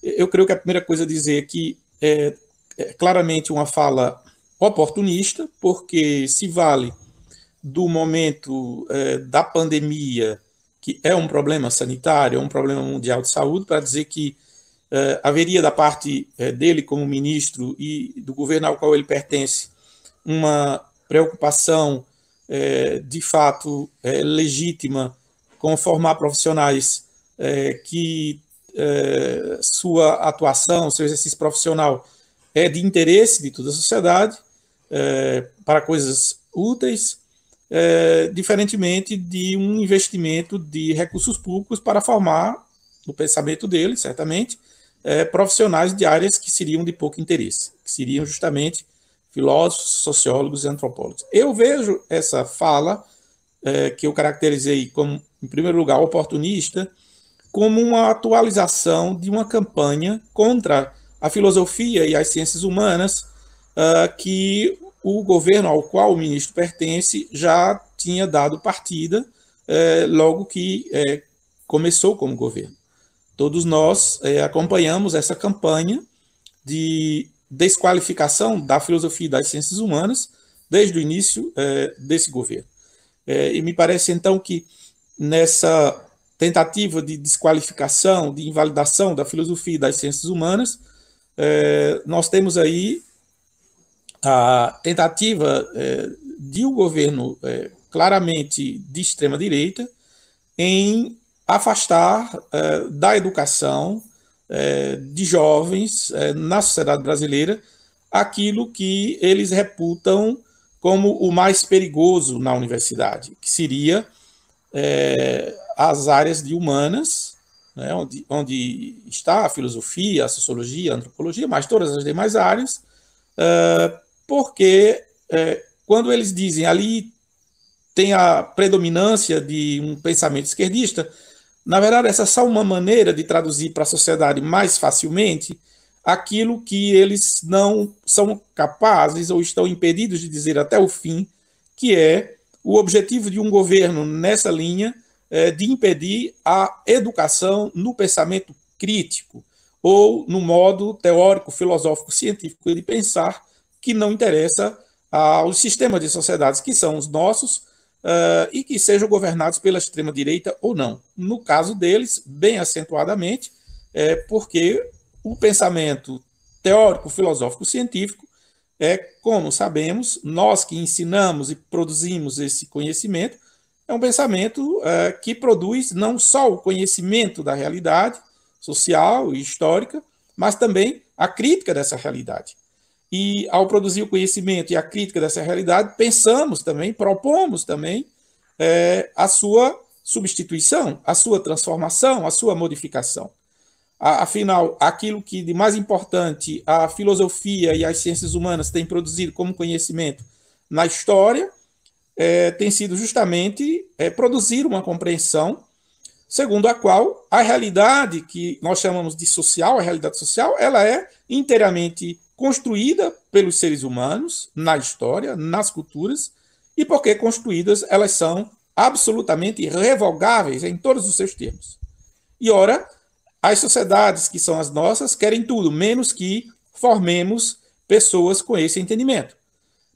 Eu creio que a primeira coisa a dizer é que é, é claramente uma fala oportunista, porque se vale do momento é, da pandemia, que é um problema sanitário, é um problema mundial de saúde, para dizer que haveria da parte uh, dele como ministro e do governo ao qual ele pertence uma preocupação uh, de fato legítima com formar profissionais que sua atuação, seu exercício profissional é de interesse de toda a sociedade para coisas úteis, diferentemente de um investimento de recursos públicos para formar, no pensamento dele, certamente, é, profissionais de áreas que seriam de pouco interesse, que seriam justamente filósofos, sociólogos e antropólogos. Eu vejo essa fala, é, que eu caracterizei como, em primeiro lugar, oportunista, como uma atualização de uma campanha contra a filosofia e as ciências humanas uh, que o governo ao qual o ministro pertence já tinha dado partida uh, logo que uh, começou como governo. Todos nós eh, acompanhamos essa campanha de desqualificação da filosofia das ciências humanas desde o início eh, desse governo. Eh, e me parece então que nessa tentativa de desqualificação, de invalidação da filosofia e das ciências humanas, nós temos aí a tentativa de um governo claramente de extrema direita em afastar da educação é, de jovens é, na sociedade brasileira aquilo que eles reputam como o mais perigoso na universidade, que seria as áreas de humanas, né, onde, onde está a filosofia, a sociologia, a antropologia, mas todas as demais áreas, porque quando eles dizem ali tem a predominância de um pensamento esquerdista, na verdade, essa é só uma maneira de traduzir para a sociedade mais facilmente aquilo que eles não são capazes ou estão impedidos de dizer até o fim, que é o objetivo de um governo nessa linha é, de impedir a educação no pensamento crítico ou no modo teórico, filosófico, científico de pensar que não interessa aos sistemas de sociedades que são os nossos, uh, e que sejam governados pela extrema-direita ou não. No caso deles, bem acentuadamente, é porque o pensamento teórico, filosófico, científico é, como sabemos, nós que ensinamos e produzimos esse conhecimento, é um pensamento é, que produz não só o conhecimento da realidade social e histórica, mas também a crítica dessa realidade. E ao produzir o conhecimento e a crítica dessa realidade, pensamos também, propomos também é, a sua substituição, a sua transformação, a sua modificação. Afinal, aquilo que de mais importante a filosofia e as ciências humanas têm produzido como conhecimento na história é, tem sido justamente é, produzir uma compreensão segundo a qual a realidade que nós chamamos de social, a realidade social, ela é inteiramente construída pelos seres humanos na história, nas culturas, e porque construídas elas são absolutamente irrevogáveis em todos os seus termos. E ora, as sociedades que são as nossas querem tudo, menos que formemos pessoas com esse entendimento.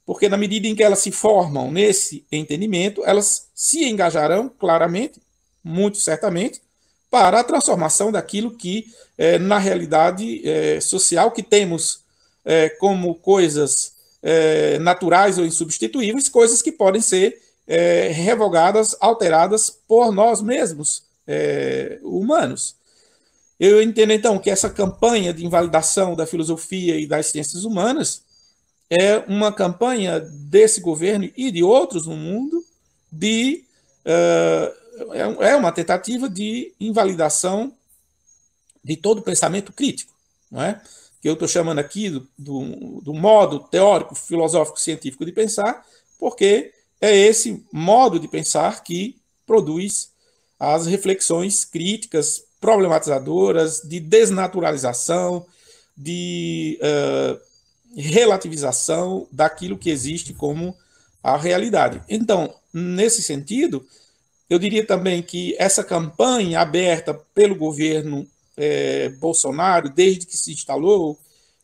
Porque na medida em que elas se formam nesse entendimento, elas se engajarão claramente, muito certamente, para a transformação daquilo que, é, na realidade é, social que temos é, como coisas é, naturais ou insubstituíveis, coisas que podem ser é, revogadas, alteradas por nós mesmos, é, humanos. Eu entendo então que essa campanha de invalidação da filosofia e das ciências humanas é uma campanha desse governo e de outros no mundo de uh, é uma tentativa de invalidação de todo pensamento crítico, não é? Que eu estou chamando aqui do, do, do, modo teórico, filosófico, científico de pensar, porque é esse modo de pensar que produz as reflexões críticas, problematizadoras, de desnaturalização, de uh, relativização daquilo que existe como a realidade. Então, nesse sentido, eu diria também que essa campanha aberta pelo governo é, Bolsonaro, desde que se instalou,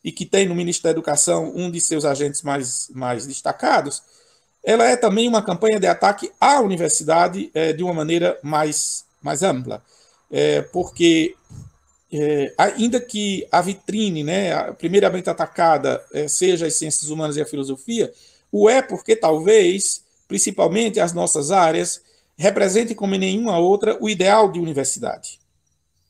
e que tem no Ministério da Educação um de seus agentes mais, mais destacados, ela é também uma campanha de ataque à universidade é, de uma maneira mais, mais ampla. É, porque, é, ainda que a vitrine, né, a primeiramente atacada, é, seja as ciências humanas e a filosofia, o é porque talvez, principalmente as nossas áreas, representem como nenhuma outra o ideal de universidade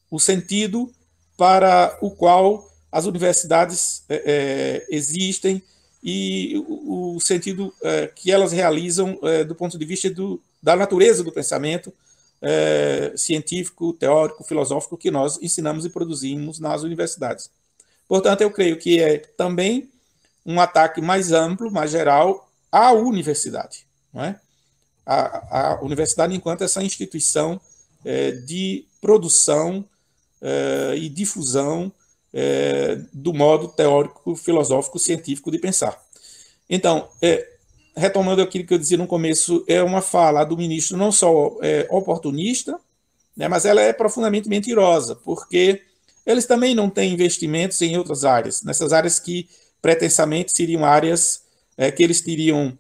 o sentido para o qual as universidades é, é, existem e o, sentido é, que elas realizam é, do ponto de vista do, da natureza do pensamento é, científico, teórico, filosófico que nós ensinamos e produzimos nas universidades. Portanto, eu creio que é também um ataque mais amplo, mais geral à universidade, não é? A, a universidade enquanto essa instituição é, de produção é, e difusão é, do modo teórico, filosófico, científico de pensar. Então, é, retomando aquilo que eu dizia no começo, é uma fala do ministro não só oportunista, né, mas ela é profundamente mentirosa, porque eles também não têm investimentos em outras áreas, nessas áreas que pretensamente seriam áreas que eles teriam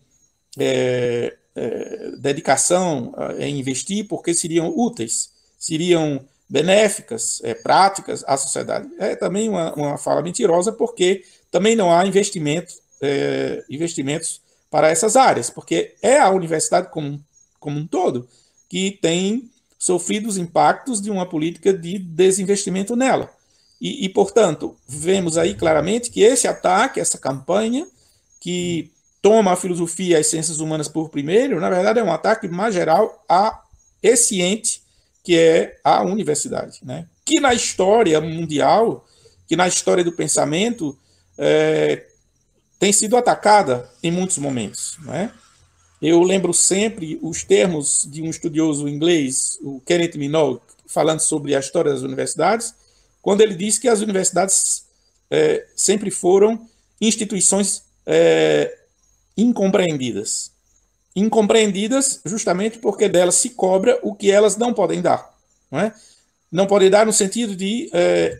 dedicação em investir, porque seriam úteis, seriam benéficas, é, práticas à sociedade. É também uma, uma fala mentirosa, porque também não há investimento, é, investimentos para essas áreas, porque é a universidade como, como um todo que tem sofrido os impactos de uma política de desinvestimento nela. E, e, portanto, vemos aí claramente que esse ataque, essa campanha, que toma a filosofia e as ciências humanas por primeiro, na verdade é um ataque mais geral a esse ente que é a universidade, né? que na história mundial, que na história do pensamento, é, tem sido atacada em muitos momentos. Né? Eu lembro sempre os termos de um estudioso inglês, o Kenneth Minogue, falando sobre a história das universidades, quando ele disse que as universidades é, sempre foram instituições é, incompreendidas incompreendidas justamente porque delas se cobra o que elas não podem dar. Não, é? não podem dar no sentido de é,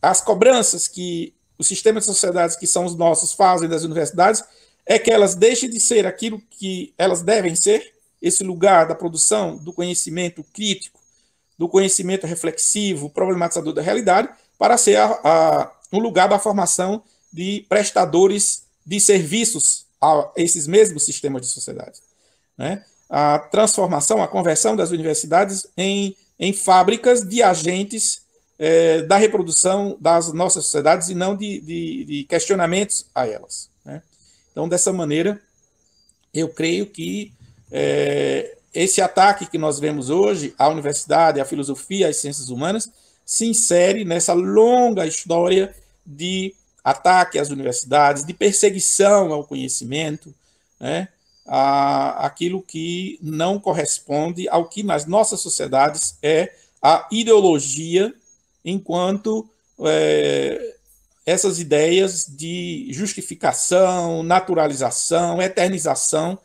as cobranças que os sistemas de sociedades que são os nossos fazem das universidades é que elas deixem de ser aquilo que elas devem ser, esse lugar da produção do conhecimento crítico, do conhecimento reflexivo, problematizador da realidade, para ser a, a, um lugar da formação de prestadores de serviços a esses mesmos sistemas de sociedade né, a transformação, a conversão das universidades em, em fábricas de agentes é, da reprodução das nossas sociedades e não de, de, de questionamentos a elas. Né? Então, dessa maneira, eu creio que é, esse ataque que nós vemos hoje à universidade, à filosofia, às ciências humanas, se insere nessa longa história de ataque às universidades, de perseguição ao conhecimento, né? A, aquilo que não corresponde ao que nas nossas sociedades é a ideologia, enquanto é, essas ideias de justificação, naturalização, eternização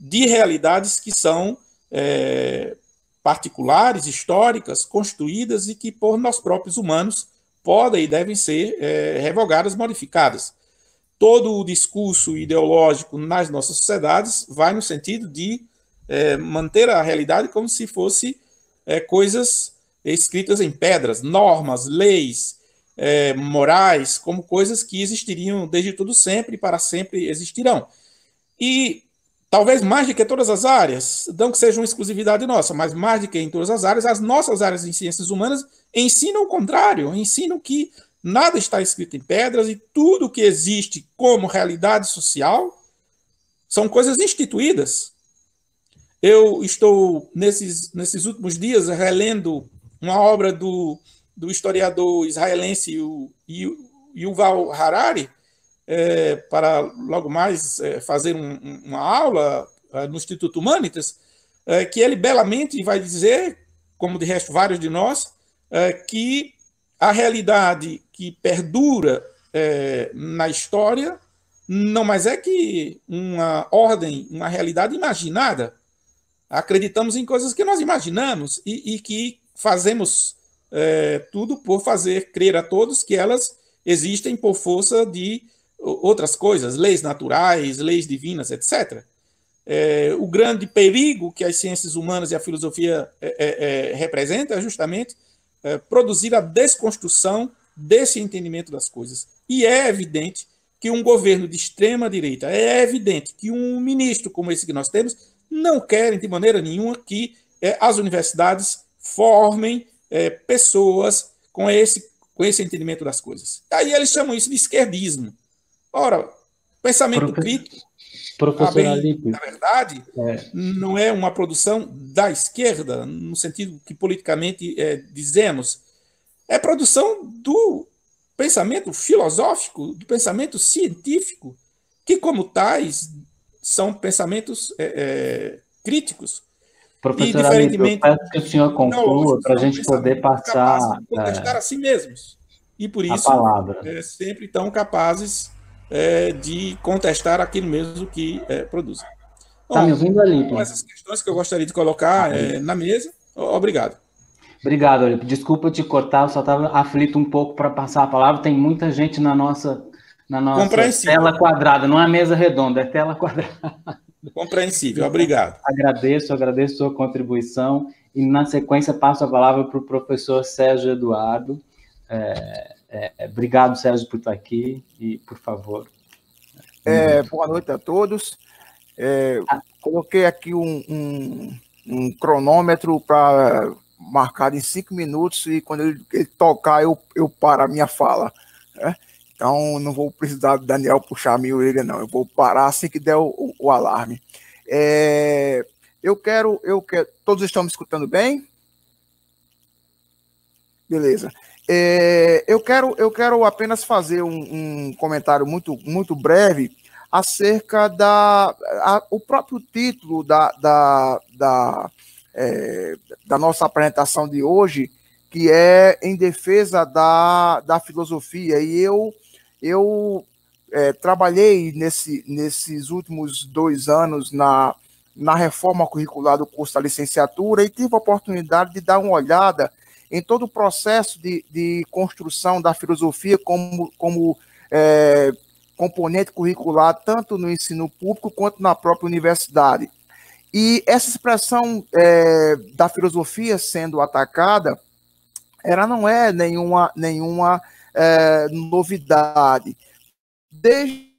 de realidades que são é, particulares, históricas, construídas e que por nós próprios humanos podem e devem ser é, revogadas, modificadas todo o discurso ideológico nas nossas sociedades vai no sentido de é, manter a realidade como se fosse é, coisas escritas em pedras, normas, leis, é, morais, como coisas que existiriam desde todo sempre e para sempre existirão. E talvez mais do que todas as áreas, não que seja uma exclusividade nossa, mas mais do que em todas as áreas, as nossas áreas em ciências humanas ensinam o contrário, ensinam que Nada está escrito em pedras e tudo que existe como realidade social são coisas instituídas. Eu estou, nesses, nesses últimos dias, relendo uma obra do, do historiador israelense Yuval Harari, é, para logo mais é, fazer um, uma aula é, no Instituto Humanitas, é, que ele belamente vai dizer, como de resto vários de nós, é, que a realidade que perdura é, na história não mais é que uma ordem, uma realidade imaginada. Acreditamos em coisas que nós imaginamos e, e que fazemos é, tudo por fazer crer a todos que elas existem por força de outras coisas, leis naturais, leis divinas, etc. É, o grande perigo que as ciências humanas e a filosofia é, é, é representam é justamente é, produzir a desconstrução desse entendimento das coisas. E é evidente que um governo de extrema direita, é evidente que um ministro como esse que nós temos, não querem de maneira nenhuma que é, as universidades formem é, pessoas com esse, com esse entendimento das coisas. Aí eles chamam isso de esquerdismo. Ora, pensamento Profe... crítico, Professor bem, Alipe, na verdade, é. não é uma produção da esquerda, no sentido que politicamente é, dizemos, é produção do pensamento filosófico, do pensamento científico, que, como tais, são pensamentos é, é críticos. Professor e, diferentemente, eu peço que o senhor conclua para a gente poder passar. De contestar é, a si mesmos. E por isso, é, sempre estão capazes é, de contestar aquilo mesmo que é, produzem. Está me ouvindo, ali? Essas questões que eu gostaria de colocar é, na mesa. Obrigado. Obrigado, Olipo. Desculpa te cortar, eu só estava aflito um pouco para passar a palavra. Tem muita gente na nossa, na nossa tela quadrada, não é mesa redonda, é tela quadrada. Compreensível, obrigado. Agradeço, agradeço a sua contribuição e, na sequência, passo a palavra para o professor Sérgio Eduardo. É, é, obrigado, Sérgio, por estar aqui e, por favor. É, boa noite a todos. É, coloquei aqui um, um, um cronômetro para marcar em cinco minutos e quando ele, ele, tocar eu, eu paro a minha fala. Né? Então não vou precisar do Daniel puxar a minha orelha, não. Eu vou parar assim que der o, o, o alarme. É, eu quero, eu quero. Todos estão me escutando bem? Beleza. É, eu, quero, eu quero apenas fazer um, um, comentário muito, muito breve acerca da a, o próprio título da, da, da, é, da nossa apresentação de hoje, que é em defesa da, da filosofia. E eu, eu é, trabalhei nesse, nesses últimos dois anos na, na reforma curricular do curso da licenciatura e tive a oportunidade de dar uma olhada em todo o processo de, de construção da filosofia como, como é, componente curricular, tanto no ensino público quanto na própria universidade. E essa expressão é, da filosofia sendo atacada, ela não é nenhuma, nenhuma é, novidade. Desde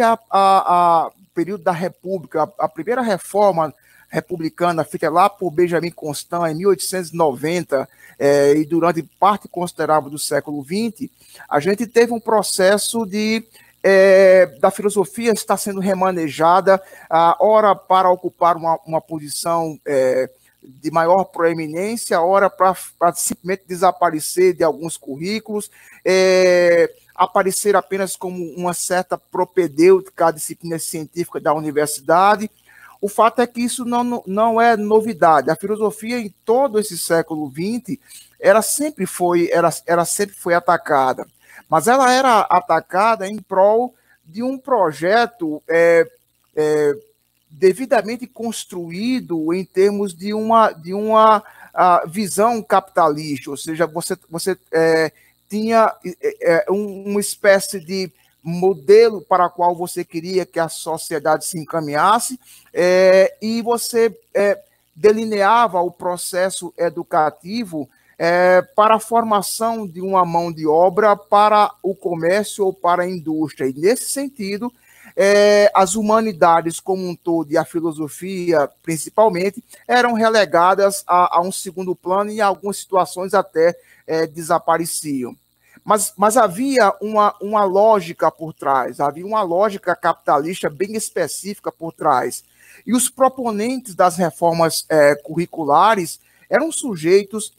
a, período da República, a, a primeira reforma republicana feita lá por Benjamin Constant em 1890 é, e durante parte considerável do século XX, a gente teve um processo de é, da filosofia estar sendo remanejada, a ora para ocupar uma, uma posição é, de maior proeminência, ora para simplesmente desaparecer de alguns currículos, é, aparecer apenas como uma certa propedêutica à disciplina científica da universidade, o fato é que isso não, não é novidade. A filosofia, em todo esse século XX, ela sempre foi, ela, ela sempre foi atacada. Mas ela era atacada em prol de um projeto é, é, devidamente construído em termos de uma, de uma visão capitalista, ou seja, você, você é, tinha é, é, uma espécie de modelo para qual você queria que a sociedade se encaminhasse, é, e você delineava o processo educativo é, para a formação de uma mão de obra para o comércio ou para a indústria. E, nesse sentido, é, as humanidades como um todo e a filosofia, principalmente, eram relegadas a, a um segundo plano e, em algumas situações, até é, desapareciam. Mas, mas havia uma, uma lógica por trás, havia uma lógica capitalista bem específica por trás. E os proponentes das reformas é, curriculares eram sujeitos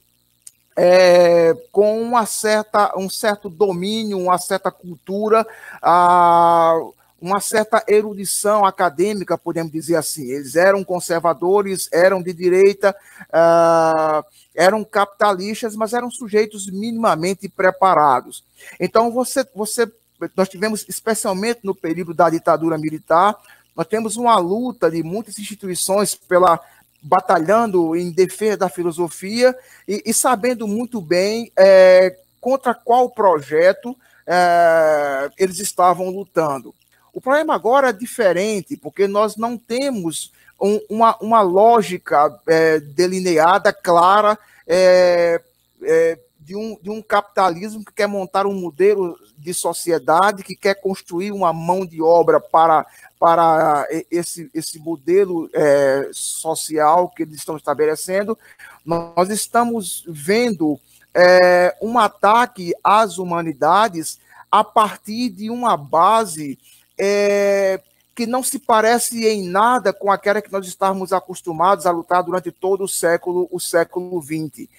é, com uma certa, um certo domínio, uma certa cultura, a, uma certa erudição acadêmica, podemos dizer assim. Eles eram conservadores, eram de direita, uh, eram capitalistas, mas eram sujeitos minimamente preparados. Então, você, você, nós tivemos, especialmente no período da ditadura militar, nós temos uma luta de muitas instituições pela batalhando em defesa da filosofia e, e sabendo muito bem é, contra qual projeto é, eles estavam lutando. O problema agora é diferente, porque nós não temos um, uma, uma lógica é, delineada, clara, é, é, de, um, de um capitalismo que quer montar um modelo de sociedade, que quer construir uma mão de obra para, para esse, esse modelo é, social que eles estão estabelecendo. Nós estamos vendo é, um ataque às humanidades a partir de uma base é, que não se parece em nada com aquela que nós estávamos acostumados a lutar durante todo o século, o século XX.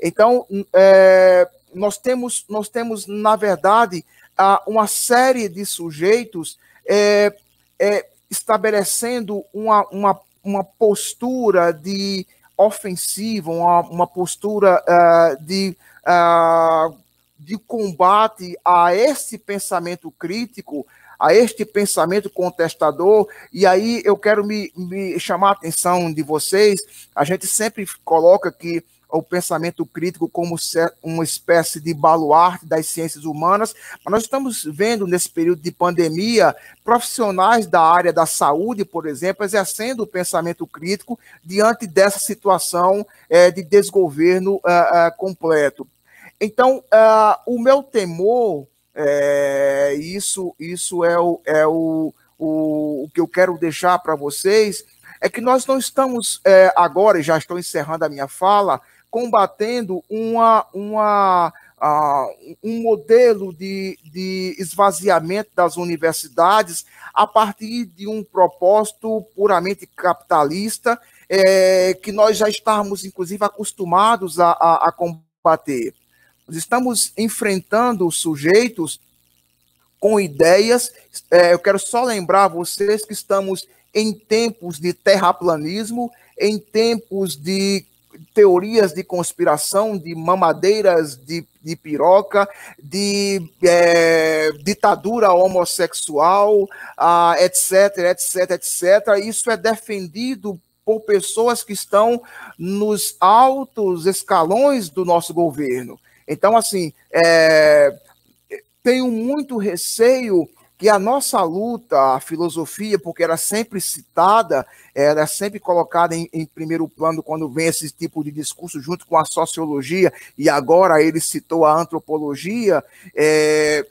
Então, é, nós, temos, nós temos, na verdade, uma série de sujeitos é, é, estabelecendo uma, uma, uma postura de ofensiva, uma, uma postura uh, de, uh, de combate a esse pensamento crítico, a este pensamento contestador, e aí eu quero me, me chamar a atenção de vocês, a gente sempre coloca que o pensamento crítico como uma espécie de baluarte das ciências humanas, mas nós estamos vendo nesse período de pandemia profissionais da área da saúde, por exemplo, exercendo o pensamento crítico diante dessa situação é, de desgoverno uh, uh, completo. Então, o meu temor, é, isso, isso é, o, é o, o, o que eu quero deixar para vocês, é que nós não estamos é, agora, e já estou encerrando a minha fala, combatendo uma, uma, uh, um modelo de, de esvaziamento das universidades a partir de um propósito puramente capitalista, é, que nós já estamos, inclusive, acostumados a, a, a combater. Nós estamos enfrentando sujeitos com ideias. É, eu quero só lembrar vocês que estamos em tempos de terraplanismo, em tempos de teorias de conspiração, de mamadeiras de, de piroca, de é, ditadura homossexual, ah, etc, etc, etc. Isso é defendido por pessoas que estão nos altos escalões do nosso governo. Então, assim, é, tenho muito receio que a nossa luta, a filosofia, porque era sempre citada, era sempre colocada em, em, primeiro plano quando vem esse tipo de discurso junto com a sociologia, e agora ele citou a antropologia, é,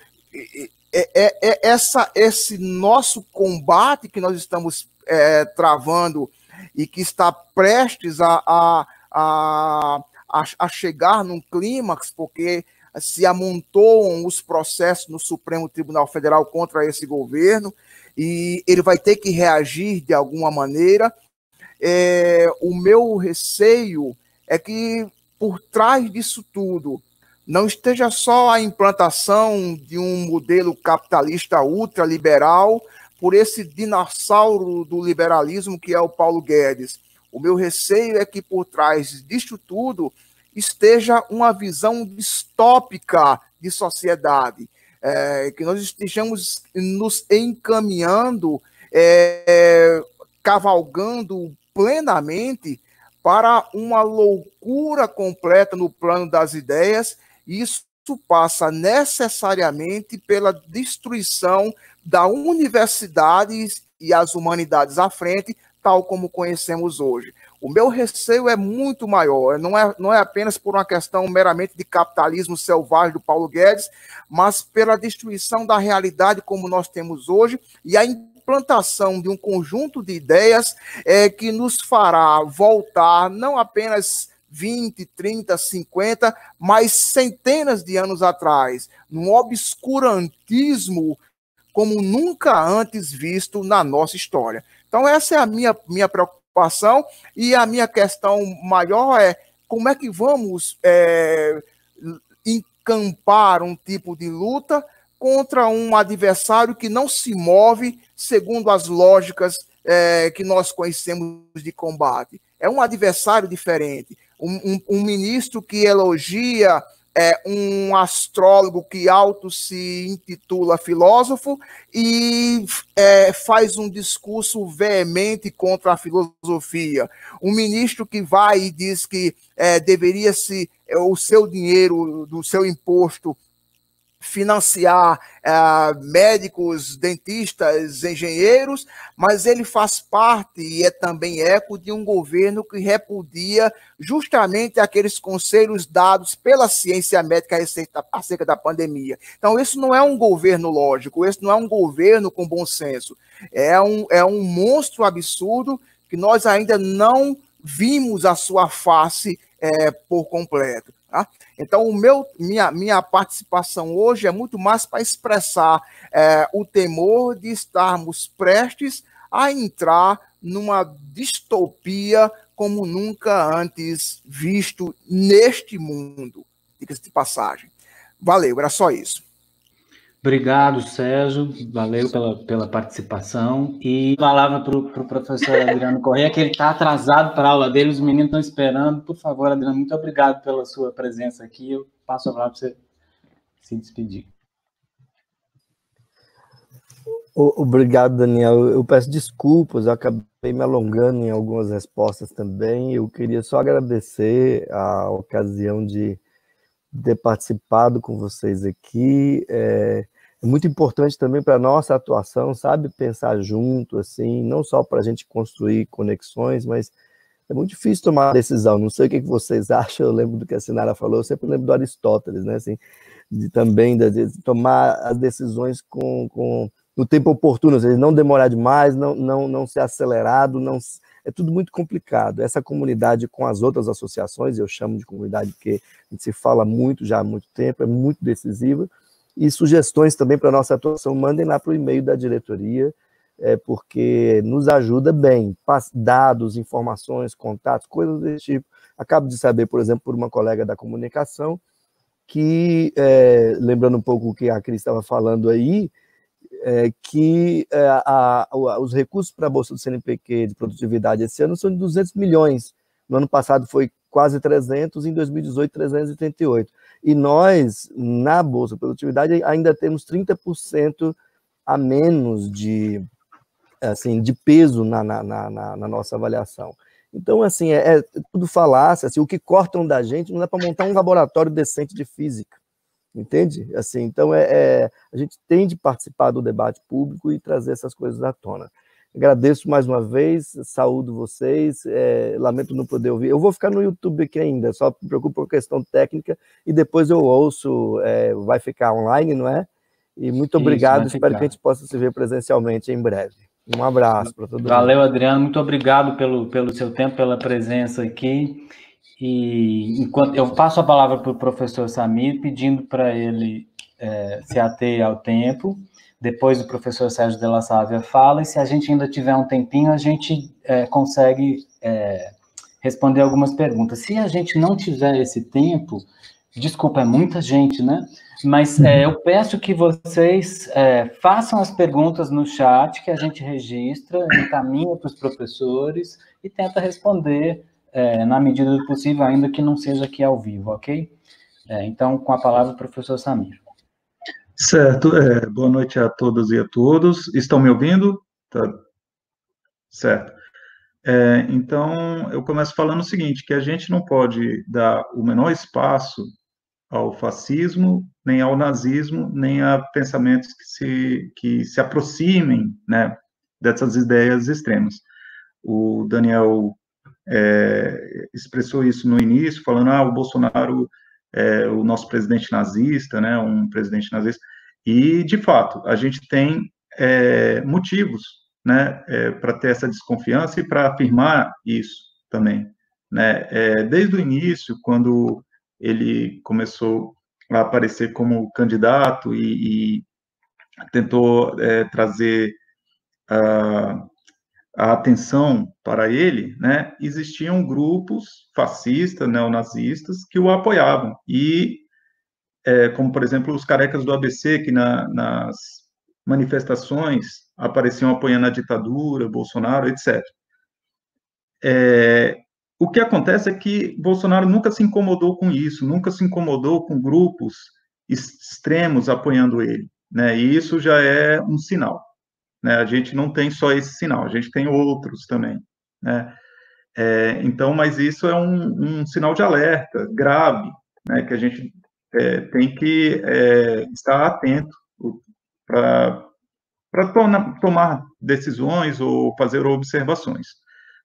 é, é, é essa, esse nosso combate que nós estamos é, travando e que está prestes a, a, a, a chegar num clímax, porque se amontoam os processos no Supremo Tribunal Federal contra esse governo e ele vai ter que reagir de alguma maneira. É, o meu receio é que por trás disso tudo não esteja só a implantação de um modelo capitalista ultraliberal por esse dinossauro do liberalismo que é o Paulo Guedes. O meu receio é que por trás disso tudo esteja uma visão distópica de sociedade, é, que nós estejamos nos encaminhando, é, cavalgando plenamente para uma loucura completa no plano das ideias, isso passa necessariamente pela destruição da universidade e as humanidades à frente, tal como conhecemos hoje. O meu receio é muito maior, não é, não é apenas por uma questão meramente de capitalismo selvagem do Paulo Guedes, mas pela destruição da realidade como nós temos hoje e a implantação de um conjunto de ideias é, que nos fará voltar não apenas 20, 30, 50, mas centenas de anos atrás, num obscurantismo como nunca antes visto na nossa história. Então, essa é a minha, minha preocupação E a minha questão maior é como é que vamos é, encampar um tipo de luta contra um adversário que não se move segundo as lógicas é, que nós conhecemos de combate. É um adversário diferente. Um, um, um ministro que elogia é um astrólogo que auto se intitula filósofo e é, faz um discurso veemente contra a filosofia. Um ministro que vai e diz que é, deveria se é, o seu dinheiro do seu imposto financiar é, médicos, dentistas, engenheiros, mas ele faz parte e é também eco de um governo que repudia justamente aqueles conselhos dados pela ciência médica acerca da pandemia. Então, isso não é um governo lógico, isso não é um governo com bom senso, é um, é um monstro absurdo que nós ainda não vimos a sua face é, por completo. Tá? Então, o meu, minha, minha participação hoje é muito mais para expressar é, o temor de estarmos prestes a entrar numa distopia como nunca antes visto neste mundo. Diga-se de passagem. Valeu, era só isso. Obrigado, Sérgio. Valeu pela, pela participação. E palavra para o pro professor Adriano Correia, que ele está atrasado para a aula dele, os meninos estão esperando. Por favor, Adriano, muito obrigado pela sua presença aqui. Eu passo a palavra para você se despedir. Obrigado, Daniel. Eu peço desculpas, eu acabei me alongando em algumas respostas também. Eu queria só agradecer a ocasião de ter participado com vocês aqui. É, muito importante também para a nossa atuação, sabe? Pensar junto, assim, não só para a gente construir conexões, mas é muito difícil tomar decisão. Não sei o que vocês acham, eu lembro do que a Sinara falou, eu sempre lembro do Aristóteles, né? Assim, de também de, de tomar as decisões com, com no tempo oportuno, ou seja, não demorar demais, não, não, não ser acelerado, não é tudo muito complicado. Essa comunidade com as outras associações, eu chamo de comunidade porque a gente se fala muito já há muito tempo, é muito decisiva, e sugestões também para nossa atuação, mandem lá para o e-mail da diretoria, é, porque nos ajuda bem. Dados, informações, contatos, coisas desse tipo. Acabo de saber, por exemplo, por uma colega da comunicação, que, é, lembrando um pouco o que a Cris estava falando aí, é, que é, a, a, os recursos para a Bolsa do CNPq de produtividade esse ano são de 200 milhões. No ano passado foi quase 300, em 2018, 338. E nós, na Bolsa de Produtividade, ainda temos 30% a menos de, assim, de peso na, na, na, na nossa avaliação. Então, assim, é, é, tudo falácia. Assim, o que cortam da gente não dá para montar um laboratório decente de física. Entende? Assim, então, é, é, a gente tem de participar do debate público e trazer essas coisas à tona. Agradeço mais uma vez, saúdo vocês, é, lamento não poder ouvir. Eu vou ficar no YouTube aqui ainda, só me preocupo com a questão técnica, e depois eu ouço, é, vai ficar online, não é? E muito obrigado, Isso, espero ficar. que a gente possa se ver presencialmente em breve. Um abraço para todo mundo. Valeu, Adriano, muito obrigado pelo, pelo seu tempo, pela presença aqui. E enquanto eu passo a palavra para o professor Samir, pedindo para ele é, se ater ao tempo depois o professor Sérgio de la Sávia fala, e se a gente ainda tiver um tempinho, a gente é, consegue é, responder algumas perguntas. Se a gente não tiver esse tempo, desculpa, é muita gente, né? Mas é, eu peço que vocês é, façam as perguntas no chat, que a gente registra, encaminha para os professores e tenta responder é, na medida do possível, ainda que não seja aqui ao vivo, ok? É, então, com a palavra, o professor Samir. Certo, é, boa noite a todas e a todos. Estão me ouvindo? Tá. Certo. É, então, eu começo falando o seguinte, que a gente não pode dar o menor espaço ao fascismo, nem ao nazismo, nem a pensamentos que se, que se aproximem né, dessas ideias extremas. O Daniel é, expressou isso no início, falando, ah, o Bolsonaro é, o nosso presidente nazista, né, um presidente nazista, e, de fato, a gente tem é, motivos né, é, para ter essa desconfiança e para afirmar isso também. Né? É, desde o início, quando ele começou a aparecer como candidato e, e tentou é, trazer uh, a atenção para ele, né, existiam grupos fascistas, neonazistas, que o apoiavam. E, é, como, por exemplo, os carecas do ABC, que na, nas manifestações apareciam apoiando a ditadura, Bolsonaro, etc. É, o que acontece é que Bolsonaro nunca se incomodou com isso, nunca se incomodou com grupos extremos apoiando ele, né? E isso já é um sinal. Né? A gente não tem só esse sinal, a gente tem outros também. Né? É, então, mas isso é um, um, sinal de alerta grave, né, que a gente é, tem que é, estar atento para tomar decisões ou fazer observações.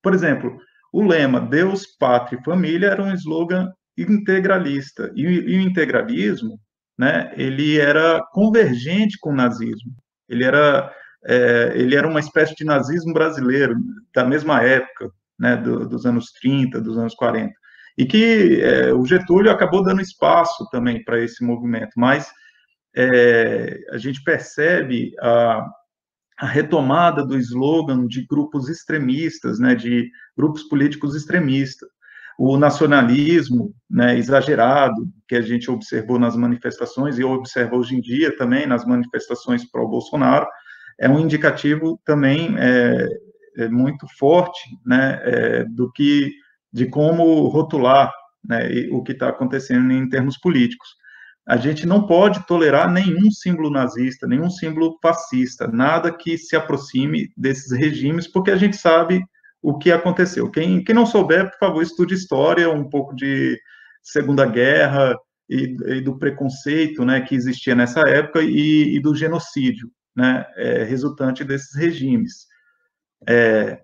Por exemplo, o lema Deus, Pátria e Família era um slogan integralista, e, e o integralismo, né, ele era convergente com o nazismo, ele era é, ele era uma espécie de nazismo brasileiro, da mesma época, né, do, dos anos 30, dos anos 40. e que é, o Getúlio acabou dando espaço também para esse movimento, mas é, a gente percebe a, a, retomada do slogan de grupos extremistas, né, de grupos políticos extremistas, o nacionalismo né, exagerado que a gente observou nas manifestações e observa hoje em dia também nas manifestações pró-Bolsonaro, é um indicativo também é, é muito forte né, é, do que de como rotular né, o que está acontecendo em termos políticos. A gente não pode tolerar nenhum símbolo nazista, nenhum símbolo fascista, nada que se aproxime desses regimes, porque a gente sabe o que aconteceu. Quem, quem não souber, por favor, estude história, um pouco de Segunda Guerra e, e do preconceito né, que existia nessa época e, e do genocídio né, é, resultante desses regimes. É,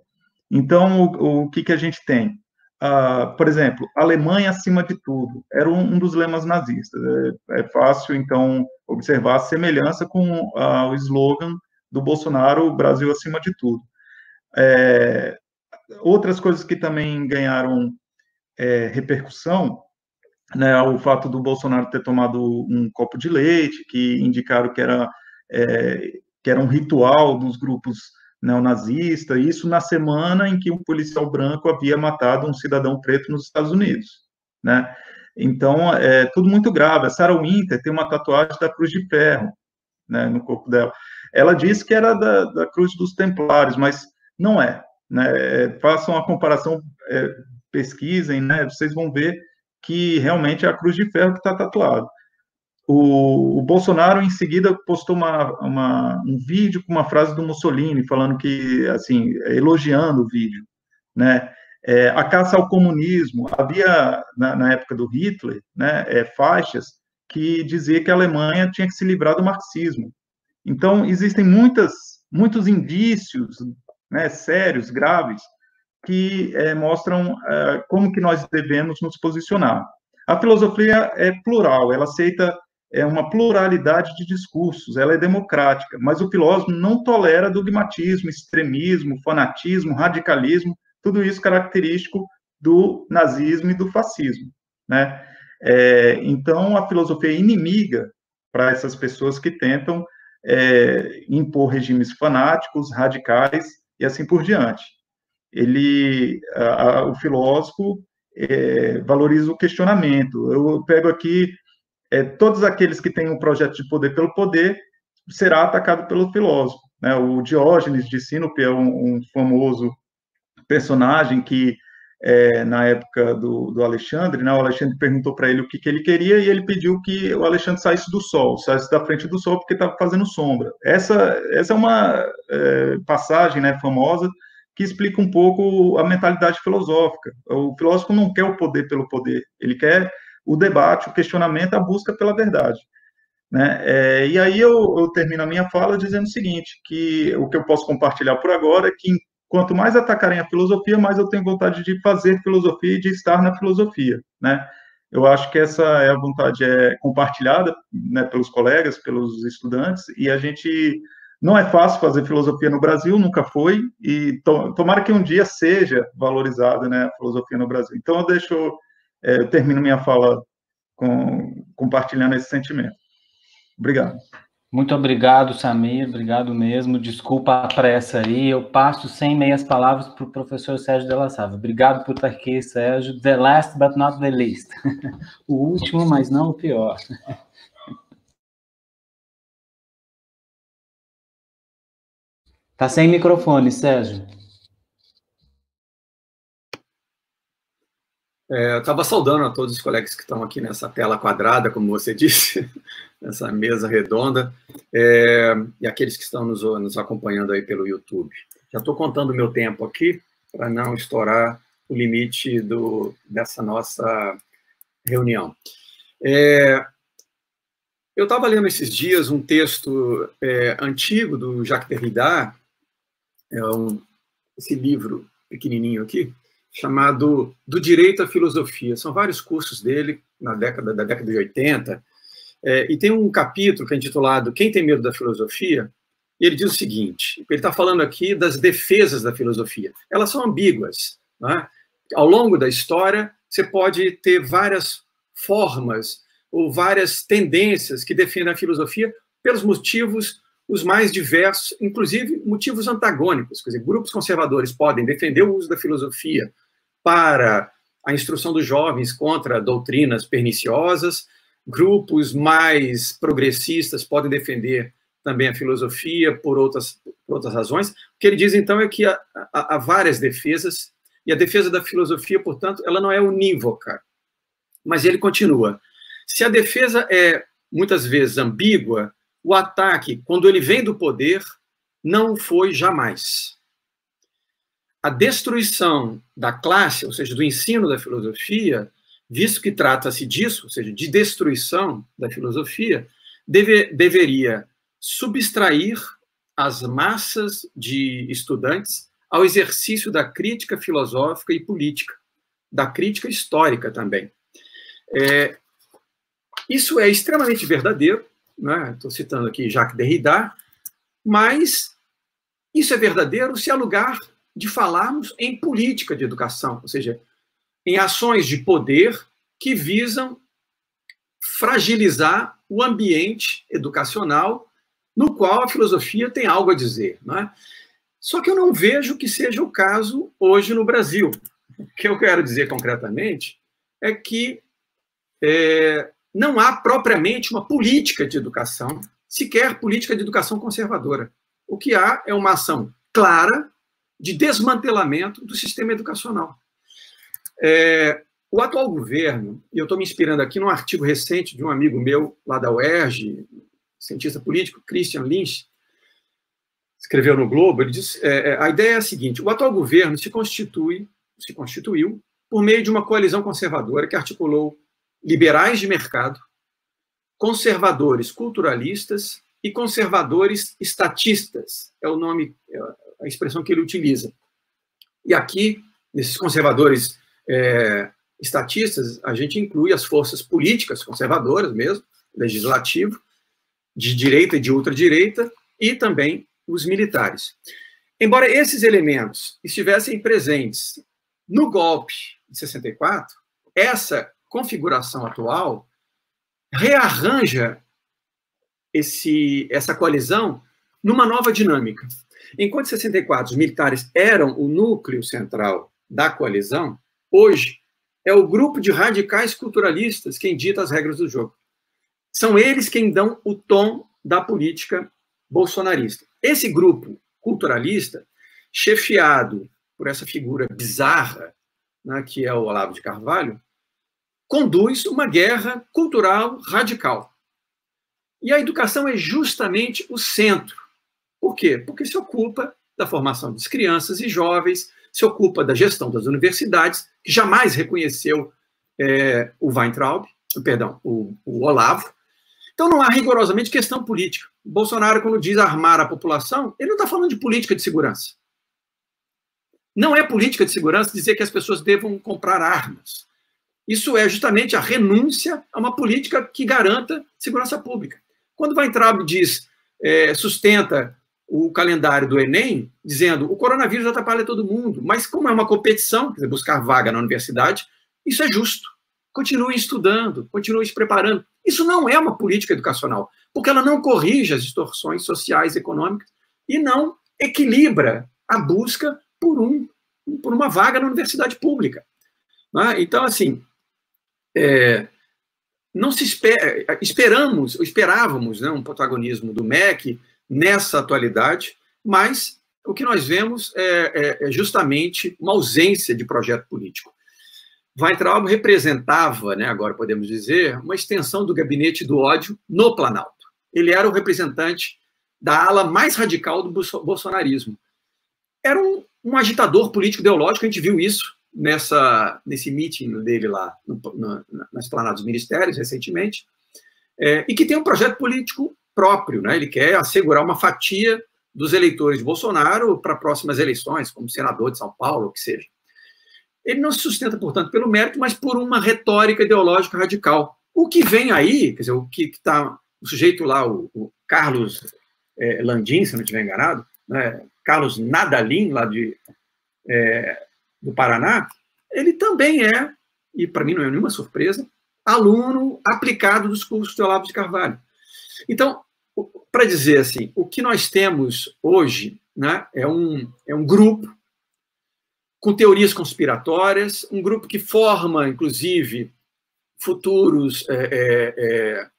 então, o, o que, que a gente tem? Uh, por exemplo, Alemanha acima de tudo, era um, um dos lemas nazistas. É, é, fácil, então, observar a semelhança com uh, o slogan do Bolsonaro, Brasil acima de tudo. É, outras coisas que também ganharam é, repercussão, né, o fato do Bolsonaro ter tomado um copo de leite, que indicaram que era, é, que era um ritual dos grupos neonazista, isso na semana em que um policial branco havia matado um cidadão preto nos Estados Unidos, né? Então, é tudo muito grave. A Sarah Winter tem uma tatuagem da Cruz de Ferro, né, no corpo dela. Ela disse que era da, da Cruz dos Templários, mas não é, né? É, façam a comparação, é, pesquisem, né? Vocês vão ver que realmente é a Cruz de Ferro que está tatuado. O, o, Bolsonaro, em seguida, postou uma, uma, um vídeo com uma frase do Mussolini, falando que, assim, elogiando o vídeo, né? É, a caça ao comunismo. Havia, na, na época do Hitler, né, é, faixas que dizia que a Alemanha tinha que se livrar do marxismo. Então, existem muitas, muitos indícios né, sérios, graves, que é, mostram é, como que nós devemos nos posicionar. A filosofia é plural, ela aceita é uma pluralidade de discursos, ela é democrática, mas o filósofo não tolera dogmatismo, extremismo, fanatismo, radicalismo, tudo isso característico do nazismo e do fascismo, né? É, então, a filosofia é inimiga para essas pessoas que tentam é, impor regimes fanáticos, radicais e assim por diante. Ele, a, a, o filósofo é, valoriza o questionamento. Eu pego aqui é, todos aqueles que têm um projeto de poder pelo poder será atacado pelo filósofo. Né? O Diógenes de Sinope é um, um famoso personagem que, é, na época do, do Alexandre, né, o Alexandre perguntou para ele o que, que, ele queria e ele pediu que o Alexandre saísse do sol, saísse da frente do sol porque estava fazendo sombra. Essa, essa é uma é, passagem né, famosa que explica um pouco a mentalidade filosófica. O filósofo não quer o poder pelo poder, ele quer o debate, o questionamento, a busca pela verdade. Né? É, e aí eu, eu, termino a minha fala dizendo o seguinte, que o que eu posso compartilhar por agora é que quanto mais atacarem a filosofia, mais eu tenho vontade de fazer filosofia e de estar na filosofia, né? Eu acho que essa é a vontade é compartilhada, né, pelos colegas, pelos estudantes, e a gente não é fácil fazer filosofia no Brasil, nunca foi, e to, tomara que um dia seja valorizada, né, a filosofia no Brasil. Então eu deixo é, eu termino minha fala com, compartilhando esse sentimento. Obrigado. Muito obrigado, Samir, obrigado mesmo. Desculpa a pressa aí, eu passo sem meias palavras para o professor Sérgio Della Sava. Obrigado por estar aqui, Sérgio. The last but not the least. o último, mas não o pior. Tá sem microfone, Sérgio. É, estava saudando a todos os colegas que estão aqui nessa tela quadrada, como você disse, nessa mesa redonda, é, e aqueles que estão nos, nos acompanhando aí pelo YouTube. Já estou contando o meu tempo aqui, para não estourar o limite do, dessa nossa reunião. É, eu estava lendo esses dias um texto é, antigo do Jacques Derrida, é um, esse livro pequenininho aqui, chamado Do Direito à Filosofia. São vários cursos dele na década da década de 80. É, e tem um capítulo que é intitulado Quem tem medo da filosofia? E ele diz o seguinte: ele está falando aqui das defesas da filosofia. Elas são ambíguas. Né? Ao longo da história, você pode ter várias formas ou várias tendências que defendem a filosofia pelos motivos os mais diversos, inclusive motivos antagônicos. Quer dizer, grupos conservadores podem defender o uso da filosofia para a instrução dos jovens contra doutrinas perniciosas, grupos mais progressistas podem defender também a filosofia por outras, por outras razões. O que ele diz, então, é que há, há, há várias defesas, e a defesa da filosofia, portanto, ela não é unívoca. Mas ele continua. Se a defesa é, muitas vezes, ambígua, o ataque, quando ele vem do poder, não foi jamais. A destruição da classe, ou seja, do ensino da filosofia, visto que trata-se disso, ou seja, de destruição da filosofia, deve, deveria subtrair as massas de estudantes ao exercício da crítica filosófica e política, da crítica histórica também. É, isso é extremamente verdadeiro, estou né? citando aqui Jacques Derrida, mas isso é verdadeiro se há lugar de falarmos em política de educação, ou seja, em ações de poder que visam fragilizar o ambiente educacional no qual a filosofia tem algo a dizer. Né? Só que eu não vejo que seja o caso hoje no Brasil. O que eu quero dizer concretamente é que é, não há propriamente uma política de educação, sequer política de educação conservadora. O que há é uma ação clara de desmantelamento do sistema educacional. É, o atual governo, e eu estou me inspirando aqui num artigo recente de um amigo meu lá da UERJ, cientista político, Christian Lynch, escreveu no Globo, ele diz, é, é, a ideia é a seguinte, o atual governo se constitui, se constituiu por meio de uma coalizão conservadora que articulou liberais de mercado, conservadores culturalistas e conservadores estatistas, é o nome, é a expressão que ele utiliza. E aqui, nesses conservadores é, estatistas, a gente inclui as forças políticas conservadoras mesmo, legislativo, de direita e de ultradireita, e também os militares. Embora esses elementos estivessem presentes no golpe de 64, essa configuração atual rearranja esse, essa coalizão numa nova dinâmica. Enquanto em 64 os militares eram o núcleo central da coalizão, hoje é o grupo de radicais culturalistas quem dita as regras do jogo. São eles quem dão o tom da política bolsonarista. Esse grupo culturalista, chefiado por essa figura bizarra, né, que é o Olavo de Carvalho, conduz uma guerra cultural radical. E a educação é justamente o centro. Por quê? Porque se ocupa da formação das crianças e jovens, se ocupa da gestão das universidades, que jamais reconheceu é, o Weintraub, perdão, o, o Olavo. Então não há rigorosamente questão política. Bolsonaro, quando diz armar a população, ele não está falando de política de segurança. Não é política de segurança dizer que as pessoas devam comprar armas. Isso é justamente a renúncia a uma política que garanta segurança pública. Quando Weintraub diz, é, sustenta o calendário do Enem, dizendo o coronavírus atrapalha todo mundo, mas como é uma competição, quer dizer, buscar vaga na universidade, isso é justo. Continue estudando, continue se preparando. Isso não é uma política educacional, porque ela não corrige as distorções sociais e econômicas e não equilibra a busca por, um, por uma vaga na universidade pública. Né? Então, assim, é, não se espera, esperamos, esperávamos né, um protagonismo do MEC nessa atualidade, mas o que nós vemos é, é, é justamente uma ausência de projeto político. Weintraub representava, né, agora podemos dizer, uma extensão do gabinete do ódio no Planalto. Ele era o representante da ala mais radical do bolsonarismo. Era um, um agitador político ideológico, a gente viu isso nessa, nesse meeting dele lá no, no, nas planadas dos ministérios recentemente, é, e que tem um projeto político próprio, né? Ele quer assegurar uma fatia dos eleitores de Bolsonaro para próximas eleições, como senador de São Paulo, o que seja. Ele não se sustenta, portanto, pelo mérito, mas por uma retórica ideológica radical. O que vem aí, quer dizer, o que está o sujeito lá, o, o Carlos é, Landim, se não estiver enganado, né? Carlos Nadalim, lá de, é, do Paraná, ele também é e para mim não é nenhuma surpresa, aluno aplicado dos cursos de Olavo de Carvalho. Então, para dizer assim, o que nós temos hoje né, é, um, é um grupo com teorias conspiratórias, um grupo que forma, inclusive, futuros é, é, é,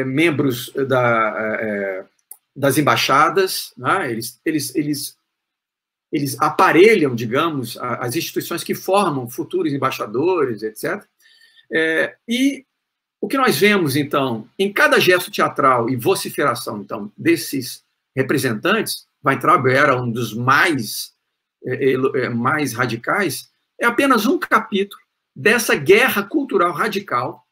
é membros da, é, das embaixadas, né? eles, eles, eles, eles aparelham, digamos, as instituições que formam futuros embaixadores, etc. e o que nós vemos, então, em cada gesto teatral e vociferação, então, desses representantes, Weintraub era um dos mais, é, é, mais radicais, é apenas um capítulo dessa guerra cultural radical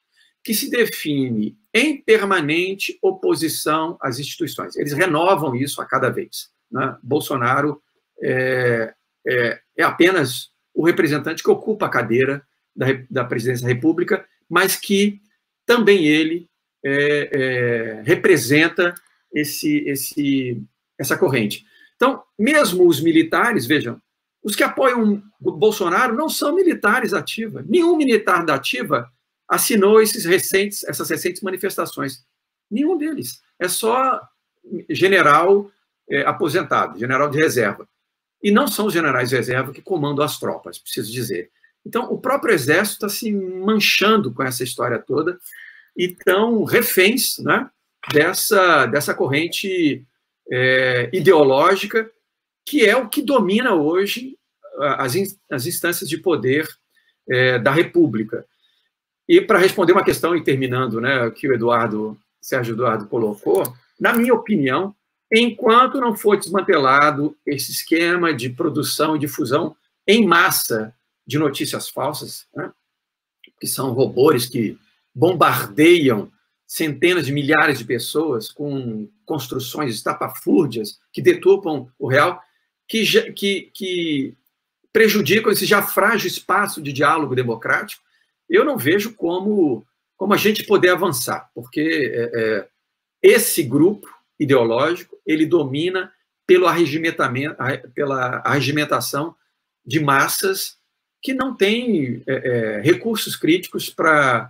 que se define em permanente oposição às instituições. Eles renovam isso a cada vez. Né? Bolsonaro é, é, é, apenas o representante que ocupa a cadeira da, da presidência da República, mas que também ele é, é, representa esse, esse, essa corrente. Então, mesmo os militares, vejam, os que apoiam o Bolsonaro não são militares ativa. Nenhum militar da ativa assinou esses recentes, essas recentes manifestações. Nenhum deles. É só general é, aposentado, general de reserva. E não são os generais de reserva que comandam as tropas, preciso dizer. Então, o próprio exército está se manchando com essa história toda e estão reféns né, dessa, dessa corrente é, ideológica que é o que domina hoje as, as instâncias de poder é, da República. E para responder uma questão, e terminando, né, que o Eduardo, Sérgio Eduardo colocou, na minha opinião, enquanto não for desmantelado esse esquema de produção e difusão em massa de notícias falsas, né, que são robôs que bombardeiam centenas de milhares de pessoas com construções estapafúrdias que detupam o real, que, que, que prejudicam esse já frágil espaço de diálogo democrático, eu não vejo como, como a gente poder avançar, porque é, é, esse grupo ideológico ele domina pelo arregimentamento, pela arregimentação de massas que não têm é, é recursos críticos para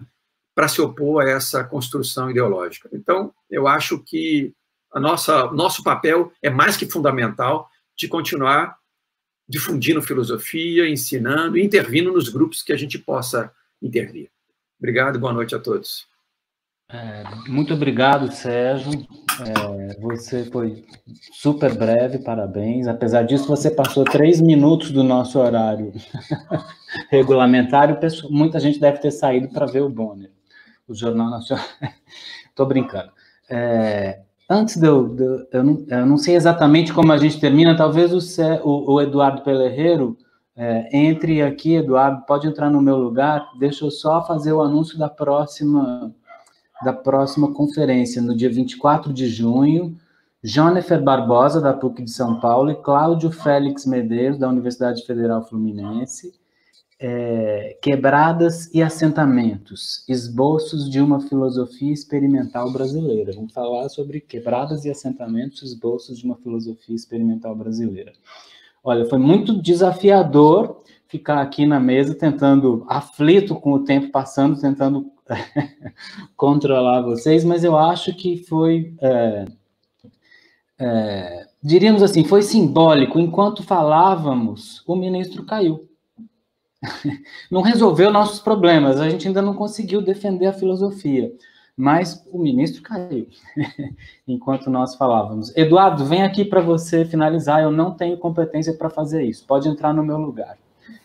se opor a essa construção ideológica. Então, eu acho que a nossa nosso papel é mais que fundamental de continuar difundindo filosofia, ensinando, intervindo nos grupos que a gente possa intervir. Obrigado, boa noite a todos. É, muito obrigado, Sérgio. É, você foi super breve, parabéns. Apesar disso, você passou três minutos do nosso horário regulamentar. Muita gente deve ter saído para ver o Bonner o Jornal Nacional. Estou brincando. É, antes de eu, de, eu, não, eu, não, sei exatamente como a gente termina, talvez o, o, o Eduardo Pelerreiro é, entre aqui, Eduardo, pode entrar no meu lugar. Deixa eu só fazer o anúncio da próxima da próxima conferência, no dia 24 de junho. Jonefer Barbosa, da PUC de São Paulo, e Cláudio Félix Medeiros, da Universidade Federal Fluminense é, Quebradas e Assentamentos, esboços de uma filosofia experimental brasileira. Vamos falar sobre quebradas e assentamentos, esboços de uma filosofia experimental brasileira. Olha, foi muito desafiador ficar aqui na mesa tentando, aflito com o tempo passando, tentando controlar vocês, mas eu acho que foi, é, é, diríamos assim, foi simbólico. Enquanto falávamos, o ministro caiu não resolveu nossos problemas, a gente ainda não conseguiu defender a filosofia, mas o ministro caiu, enquanto nós falávamos. Eduardo, vem aqui para você finalizar, eu não tenho competência para fazer isso, pode entrar no meu lugar.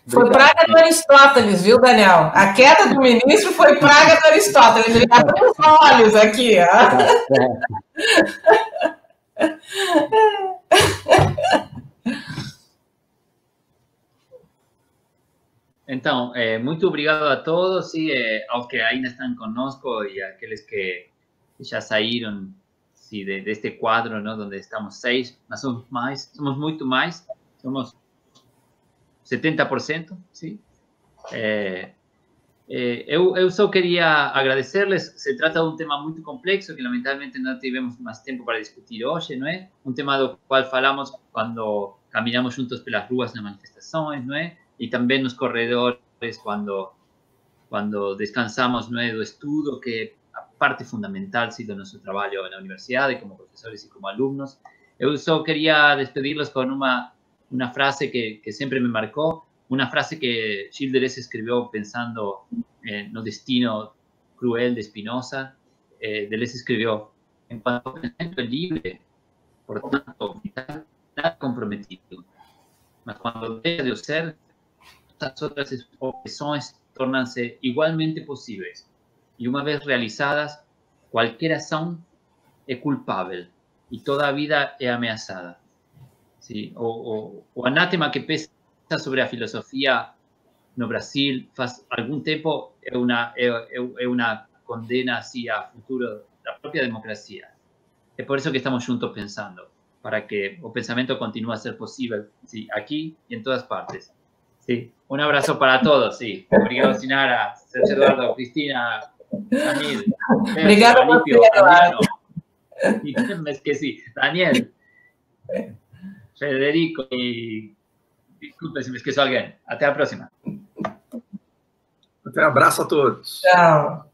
Foi praga do Aristóteles, viu, Daniel? A queda do ministro foi praga do Aristóteles. Ele com os olhos aqui. Ó. Então, eh, muito obrigado a todos e eh, aos que ainda estão conosco e aqueles que já saíram sí, de, de, este quadro, ¿no? Onde estamos seis, nós somos mais, somos muito mais, somos 70%, sim. Eh, eh, eu, eu só queria. Se trata de um tema muito complexo que, lamentavelmente, não tivemos mais tempo para discutir hoje, não é? Um tema do qual falamos quando caminhamos juntos pelas ruas nas manifestações, não é? y también los corredores quando quando descansamos no do estudo, que é a parte fundamental sim, do nosso trabalho na universidade, como professores e como alunos. Eu só queria despedir-los com uma, uma frase que, sempre me marcou, uma frase que Gilles Deleuze escreveu pensando eh, no destino cruel de Spinoza. Eh, Deleuze escreveu, en cuanto pensamiento es libre, por tanto, está comprometido. Mas cuando deja de ser, estas otras opciones tornam-se igualmente possíveis. E uma vez realizadas, qualquer ação é culpável e toda vida é ameaçada. Sim, o, o, o anátema que pesa sobre a filosofia no Brasil faz algum tempo é uma é, é uma condena assim ao futuro da própria democracia. É por isso que estamos juntos pensando, para que o pensamento continue a ser possível, sim, aqui e em todas partes. Sí, un abrazo para todos, sí. Obrigado, Sinara, Sergio Eduardo, Cristina, Daniel. Obrigado, Alipio. Me esqueci. Daniel, Federico y... Disculpe se me esqueço alguém. Até a próxima. Até abraço a todos. Tchau.